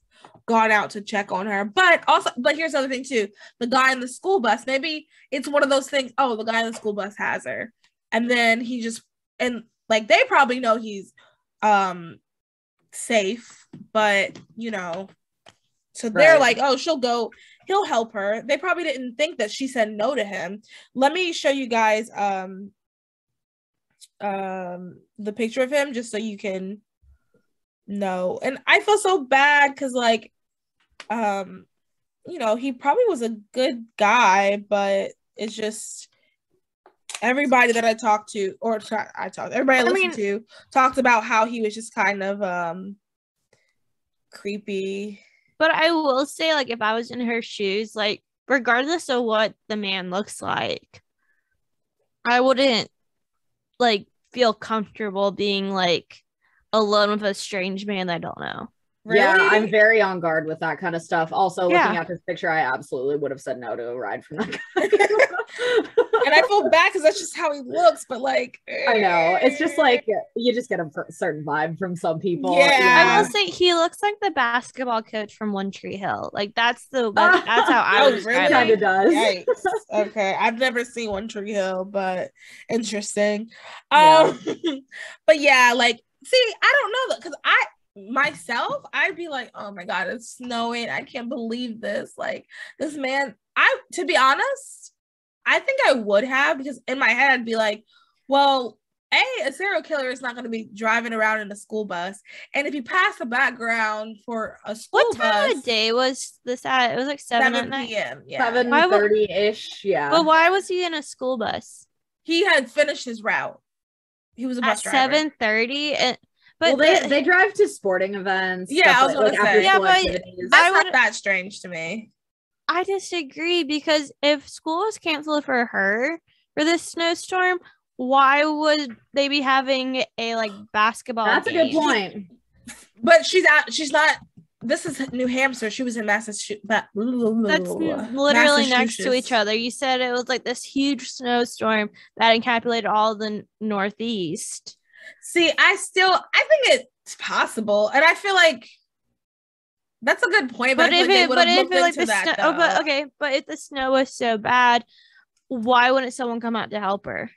gone out to check on her. But also, but here's the other thing too: the guy in the school bus. Maybe it's one of those things. Oh, the guy in the school bus has her, and then he just and like they probably know he's um safe, but you know, so they're Right. like, oh, she'll go. He'll help her. They probably didn't think that she said no to him. Let me show you guys um um the picture of him just so you can know. And I feel so bad because like um you know he probably was a good guy, but it's just everybody that I talked to or I talked everybody I I listened to talked about how he was just kind of um creepy. But I will say, like, if I was in her shoes, like, regardless of what the man looks like, I wouldn't like feel comfortable being like alone with a strange man I don't know. Yeah, I'm very on guard with that kind of stuff. Also, Yeah. looking at this picture, I absolutely would have said no to a ride from that guy. and I feel bad because that's just how he looks, but like I know. It's just like you just get a certain vibe from some people. Yeah. I will say he looks like the basketball coach from One Tree Hill. Like that's the that, that's how I Oh, would really? describe kind it. of does. Yikes. Okay, I've never seen One Tree Hill, but interesting. Yeah. Um, but yeah, like, see, I don't know that because I myself, I'd be like, oh my god, it's snowing. I can't believe this. Like, this man. I, to be honest, I think I would have because in my head I'd be like, well. A, a serial killer is not going to be driving around in a school bus. And if you pass the background for a school What time of day was this at? It was like seven, 7 at night. p.m. Yeah. Seven thirty ish. Yeah. But why was he in a school bus he had finished his route. He was a at bus driver. seven thirty? And but well, they, the- they drive to sporting events. Yeah, stuff I was like, gonna like say. after Yeah, school but activities. That's I not that strange to me. I disagree because if school was canceled for her for this snowstorm, why would they be having a like basketball? That's a good point. But she's out. She's not. This is New Hampshire. She was in Massachusetts. That's n- literally next to each other. You said it was like this huge snowstorm that encapsulated all the Northeast. See, I still, I think it's possible, and I feel like that's a good point. But, But if like it, but if it like the that. snow, oh, but okay, but if the snow was so bad, why wouldn't someone come out to help her?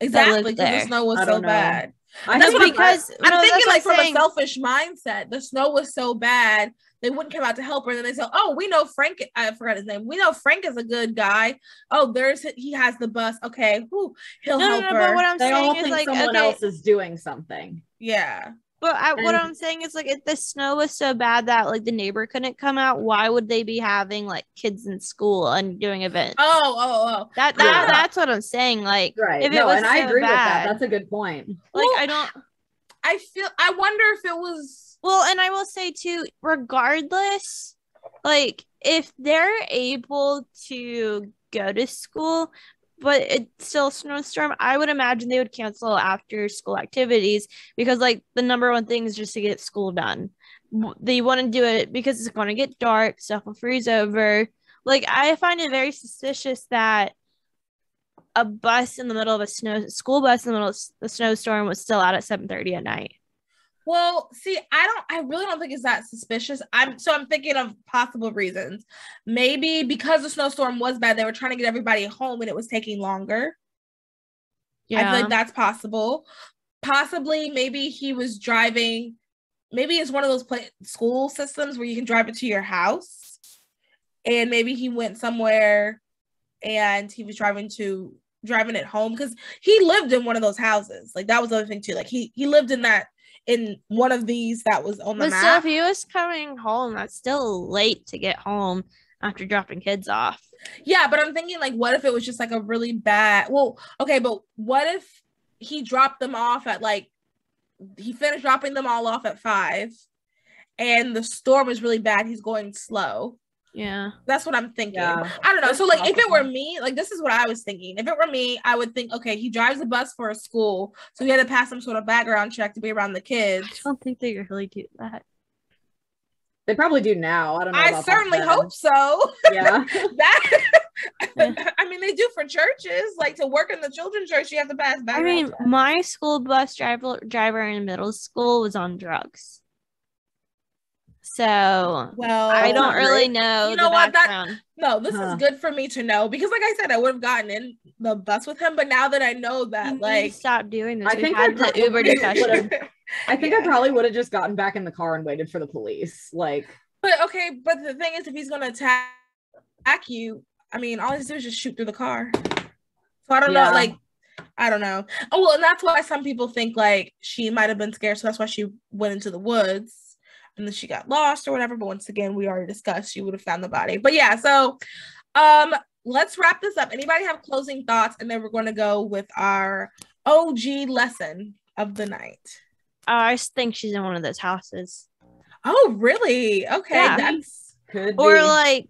exactly because the snow was I so know. bad. I that's think because I'm, no, that's thinking, like I'm from saying. a selfish mindset, the snow was so bad they wouldn't come out to help her. And then they say, "Oh, we know Frank. I forgot his name. We know Frank is a good guy. Oh, there's he has the bus. Okay, whew, he'll No, no, help no, her. but what I'm they all saying is think like someone okay, else is doing something. yeah, But I, what I'm saying is like if the snow was so bad that like the neighbor couldn't come out, why would they be having like kids in school and doing events? Oh, oh, oh. that that Yeah. that's what I'm saying. Like Right. if it was and I so agree with bad, that. That's a good point. like Well, I don't. I feel. I wonder if it was. Well, and I will say too, regardless, like if they're able to go to school, but it's still a snowstorm, I would imagine they would cancel after school activities because like the number one thing is just to get school done. They want to do it because it's going to get dark, stuff will freeze over. Like I find it very suspicious that a bus in the middle of a snow school bus in the middle of the snowstorm was still out at 7:30 at night. Well, see, I don't. I really don't think it's that suspicious. I'm so I'm thinking of possible reasons. Maybe because the snowstorm was bad, they were trying to get everybody home, and it was taking longer. Yeah. I feel like that's possible. Possibly, maybe he was driving. Maybe it's one of those play- school systems where you can drive it to your house, and maybe he went somewhere, and he was driving to driving it home because he lived in one of those houses. Like that was the other thing too. Like he he lived in that in one of these that was on the But map. if he was coming home, that's still late to get home after dropping kids off. Yeah, but I'm thinking like, what if it was just like a really bad? Well, okay, but what if he dropped them off at like he finished dropping them all off at five, and the storm is really bad. He's going slow. Yeah. That's what I'm thinking. Yeah. I don't know. That's So like, if it were me, like this is what I was thinking. If it were me, I would think, okay, he drives a bus for a school, so he had to pass some sort of background check to be around the kids. I don't think they really do that. They probably do now. I don't know. I about certainly then. hope so. Yeah. that Yeah. I mean, they do for churches. Like to work in the children's church, you have to pass I mean, check. my school bus driver driver in middle school was on drugs. So well, I don't really know You the know what, that- No, this Huh. is good for me to know because, like I said, I would have gotten in the bus with him. But now that I know that, need like, to stop doing this. I We think had I the probably Uber would've- discussion. I think I probably would have just gotten back in the car and waited for the police. Like, but okay, but the thing is, if he's gonna attack, attack you, I mean, all he's has do is just shoot through the car. So I don't Yeah. know, like, I don't know. Oh well, and that's why some people think like she might have been scared, so that's why she went into the woods and then she got lost or whatever. But once again, we already discussed she would have found the body. But yeah, so um, let's wrap this up. Anybody have closing thoughts, and then we're going to go with our OG lesson of the night. Oh, I think she's in one of those houses. Oh, really? Okay, Yeah. that's could Or be. like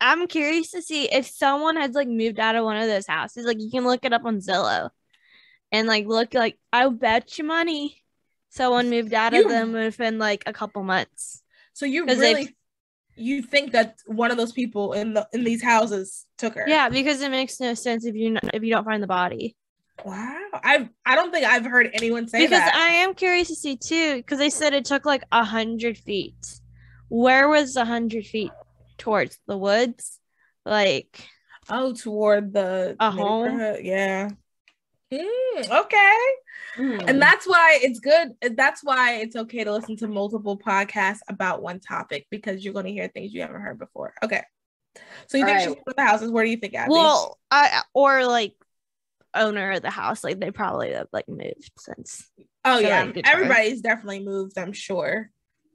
I'm curious to see if someone has like moved out of one of those houses. Like you can look it up on Zillow and like look like I bet you money someone moved out You- of them within like a couple months. so you really you think that one of those people in the in these houses took her? Yeah, because it makes no sense if you if you don't find the body. Wow. I I don't think I've heard anyone say that. because that. I am curious to see too, because they said it took like a hundred feet. Where was a hundred feet towards the woods? Like oh, toward the A home? Yeah. Mm, okay. Hmm. And that's why it's good. That's why it's okay to listen to multiple podcasts about one topic because you're going to hear things you haven't heard before. Okay. So you think All she's right. one of the houses? Where do you think, Abby? well, I or like owner of the house, like they probably have like moved since. oh so, yeah, like, good for her. everybody's definitely moved. I'm sure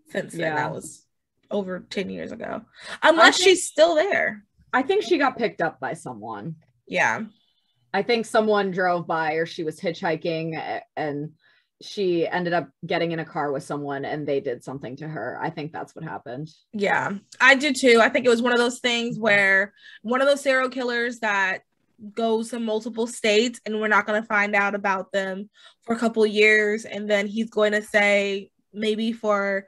since then. That was over ten years ago, unless think- she's still there. I think she got picked up by someone. Yeah. I think someone drove by or she was hitchhiking and she ended up getting in a car with someone and they did something to her. I think that's what happened. Yeah, I do too. I think it was one of those things where one of those serial killers that goes to multiple states and we're not going to find out about them for a couple years and then he's going to say maybe for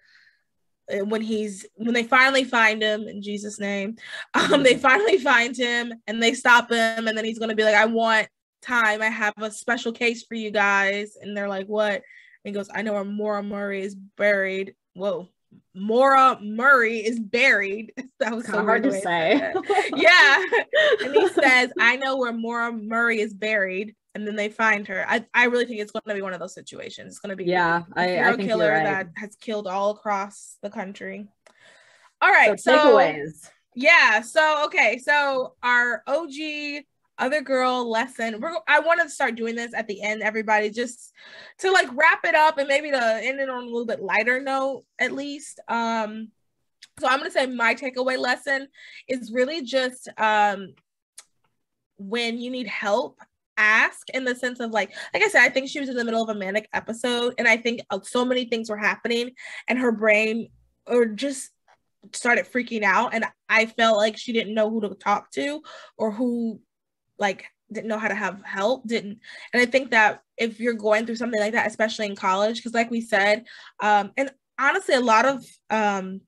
when he's when they finally find him in Jesus name um they finally find him and they stop him and then he's going to be like I want time I have a special case for you guys and they're like what and he goes I know where Maura Murray is buried whoa Maura Murray is buried. That was so hard to say. yeah. and he says, I know where Maura Murray is buried. And then they find her. I, I really think it's going to be one of those situations. It's going to be yeah, a I, I killer right. that has killed all across the country. All right. So, so takeaways. Yeah. So okay. So our OG other girl lesson. We're I wanted to start doing this at the end, everybody, just to like wrap it up and maybe to end it on a little bit lighter note, at least. Um, so I'm gonna say my takeaway lesson is really just um when you need help, ask in the sense of like, like I said, I think she was in the middle of a manic episode, and I think so many things were happening, and her brain or just started freaking out and i felt like she didn't know who to talk to or who like didn't know how to have help didn't and i think that if you're going through something like that especially in college because like we said um and honestly a lot of um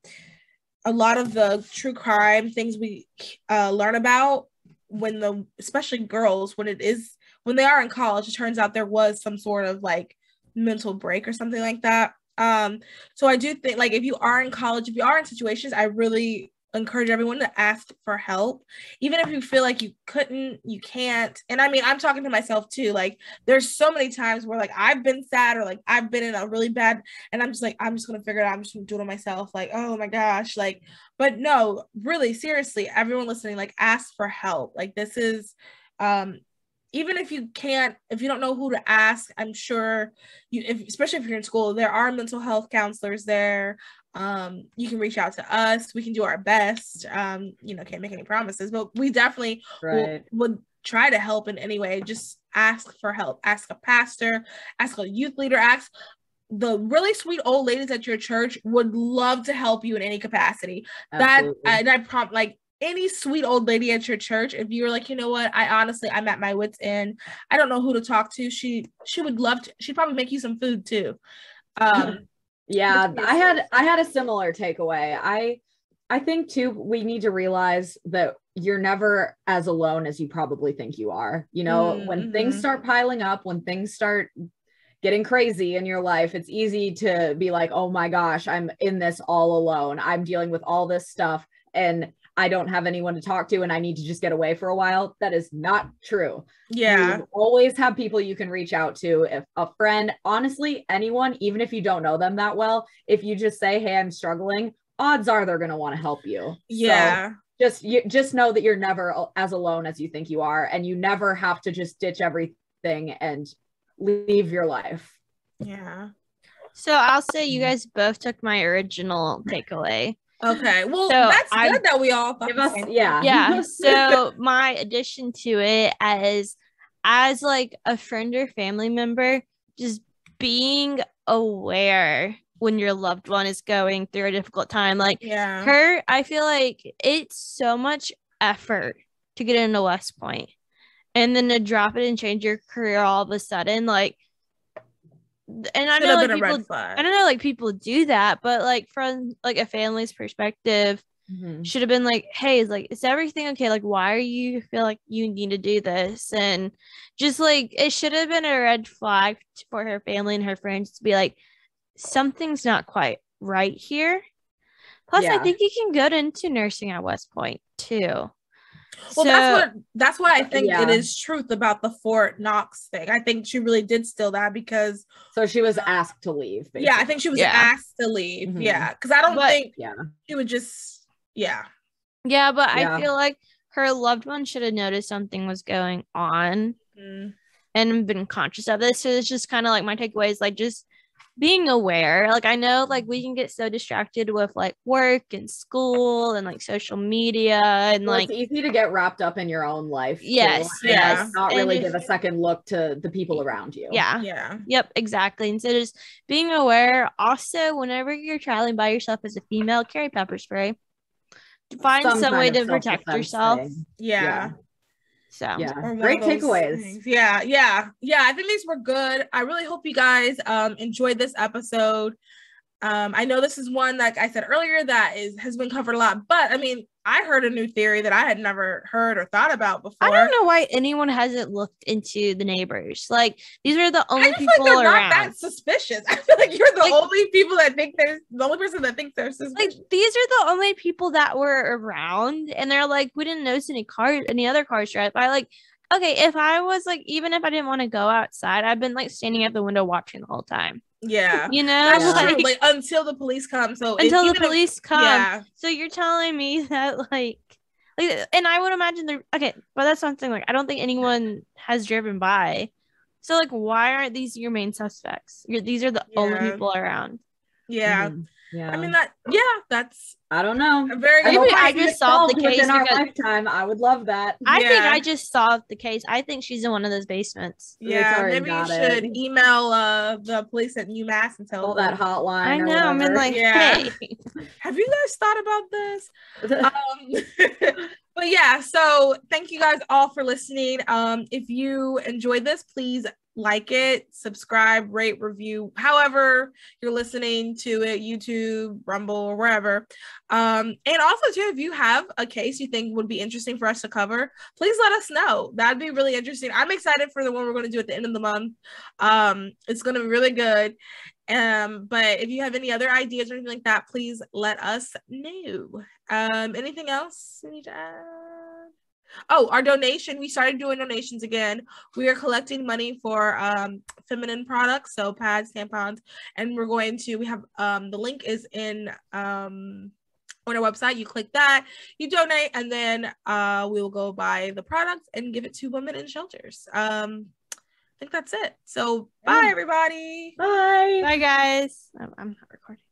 a lot of the true crime things we uh, learn about when the especially girls when it is when they are in college it turns out there was some sort of like mental break or something like that. Um so i do think like if you are in college if you are in situations i really encourage everyone to ask for help. Even if you feel like you couldn't you can't. And i mean i'm talking to myself too like there's so many times where like i've been sad or like i've been in a really bad and i'm just like i'm just gonna figure it out. I'm just gonna do it on myself. Like oh my gosh like but no really seriously everyone listening like ask for help. Like this is um even if you can't if you don't know who to ask i'm sure you if, especially if you're in school there are mental health counselors there. Um you can reach out to us. We can do our best. Um you know can't make any promises but we definitely right. will, try to help in any way. Just ask for help. Ask a pastor. Ask a youth leader. Ask the really sweet old ladies at your church would love to help you in any capacity. Absolutely. that and i prompt like any sweet old lady at your church if you were like you know what i honestly i'm at my wits end. I don't know who to talk to. She she would love to she'd probably make you some food too. Um yeah i had i had a similar takeaway. I i think too we need to realize that you're never as alone as you probably think you are. You know Mm, when things start piling up when things start getting crazy in your life it's easy to be like oh my gosh i'm in this all alone. I'm dealing with all this stuff. And i don't have anyone to talk to and i need to just get away for a while. That is not true. Yeah. You always have people you can reach out to if a friend honestly anyone even if you don't know them that well if you just say hey i'm struggling odds are they're going to want to help you. So, yeah. just you just know that you're never as alone as you think you are and you never have to just ditch everything and leave your life. Yeah. So I'll say you mm. guys both took my original takeaway. Okay well So that's I- good that we all give us yeah Yeah. So my addition to it as as like a friend or family member, just being aware when your loved one is going through a difficult time. Like yeah her, I feel like it's so much effort to get into West Point, and then to drop it and change your career all of a sudden, like. And I know like people, I don't know like people do that, but like from like a family's perspective, Mhm. should have been like, hey, is like, is everything okay? Like, why are you feel like you need to do this? And just like it should have been a red flag for her family and her friends to be like, something's not quite right here. Plus, I think you can go into nursing at West Point too. Well, that's what that's what I think Yeah. it is truth about the Fort Knox thing. I think she really did steal that because so she was asked to leave yeah, I think she was Yeah. asked to leave. Mhm. Yeah, because I don't But- think yeah she would just yeah. yeah, but Yeah. I feel like her loved one should have noticed something was going on Mm. and been conscious of this. So it's just kind of like my takeaway is like just being aware. Like I know like mm-hmm. we can get so distracted with like work and school and like social media and Well, like it's easy to get wrapped up in your own life too, Yes, and not And really if- give a second look to the people around you yeah. Yeah. Yep, exactly. And so just being aware. Also, whenever you're traveling by yourself as a female, carry pepper spray. Find some, way to protect yourself. thing. Yeah. So Yeah. Great takeaways. things. Yeah, yeah, yeah. I think these were good. I really hope you guys um enjoyed this episode. Um, I know this is one like I said earlier that is has been covered a lot, but I mean, I heard a new theory that I had never heard or thought about before. I don't know why anyone hasn't looked into the neighbors. Like these are the only people like they're around. not that suspicious. I feel like you're the Like- only people that think there's the only person that thinks they're suspicious. like these are the only people that were around and they're like we didn't notice any cars any other cars drive by like okay if i was like even if i didn't want to go outside i've been like standing at the window watching the whole time yeah. you know Yeah. like, Like until the police come. So until the even if- police come Yeah. so you're telling me that like like and i would imagine they're okay but that's something like i don't think anyone has driven by so like why aren't these your main suspects You're, these are the only people around Yeah. Mhm. Yeah. I mean that yeah, that's I don't know. very I Maybe hope I just solved the case in our lifetime. I would love that. i think i just solved the case i think she's in one of those basements Yeah, maybe you should it. email uh the police at UMass and tell All them. that hotline. I know. I mean, whatever. like, Yeah. hey, Have you guys thought about this? Um, but yeah, so thank you guys all for listening. Um, if you enjoyed this, please like it, subscribe, rate, review, however you're listening to it, YouTube, Rumble, or wherever. Um, and also too, if you have a case you think would be interesting for us to cover, please let us know. That'd be really interesting. I'm excited for the one we're going to do at the end of the month. Um, it's going to be really good. Um, but if you have any other ideas or anything like that, please let us know. Um, anything else add? Oh, our donation. We started doing donations again. We are collecting money for um feminine products, so pads, tampons, and we're going to we have um the link is in um on our website. You click that, you donate, and then uh we will go buy the products and give it to women in shelters. Um I think that's it. So bye everybody. Bye. bye guys. I'm I'm not recording.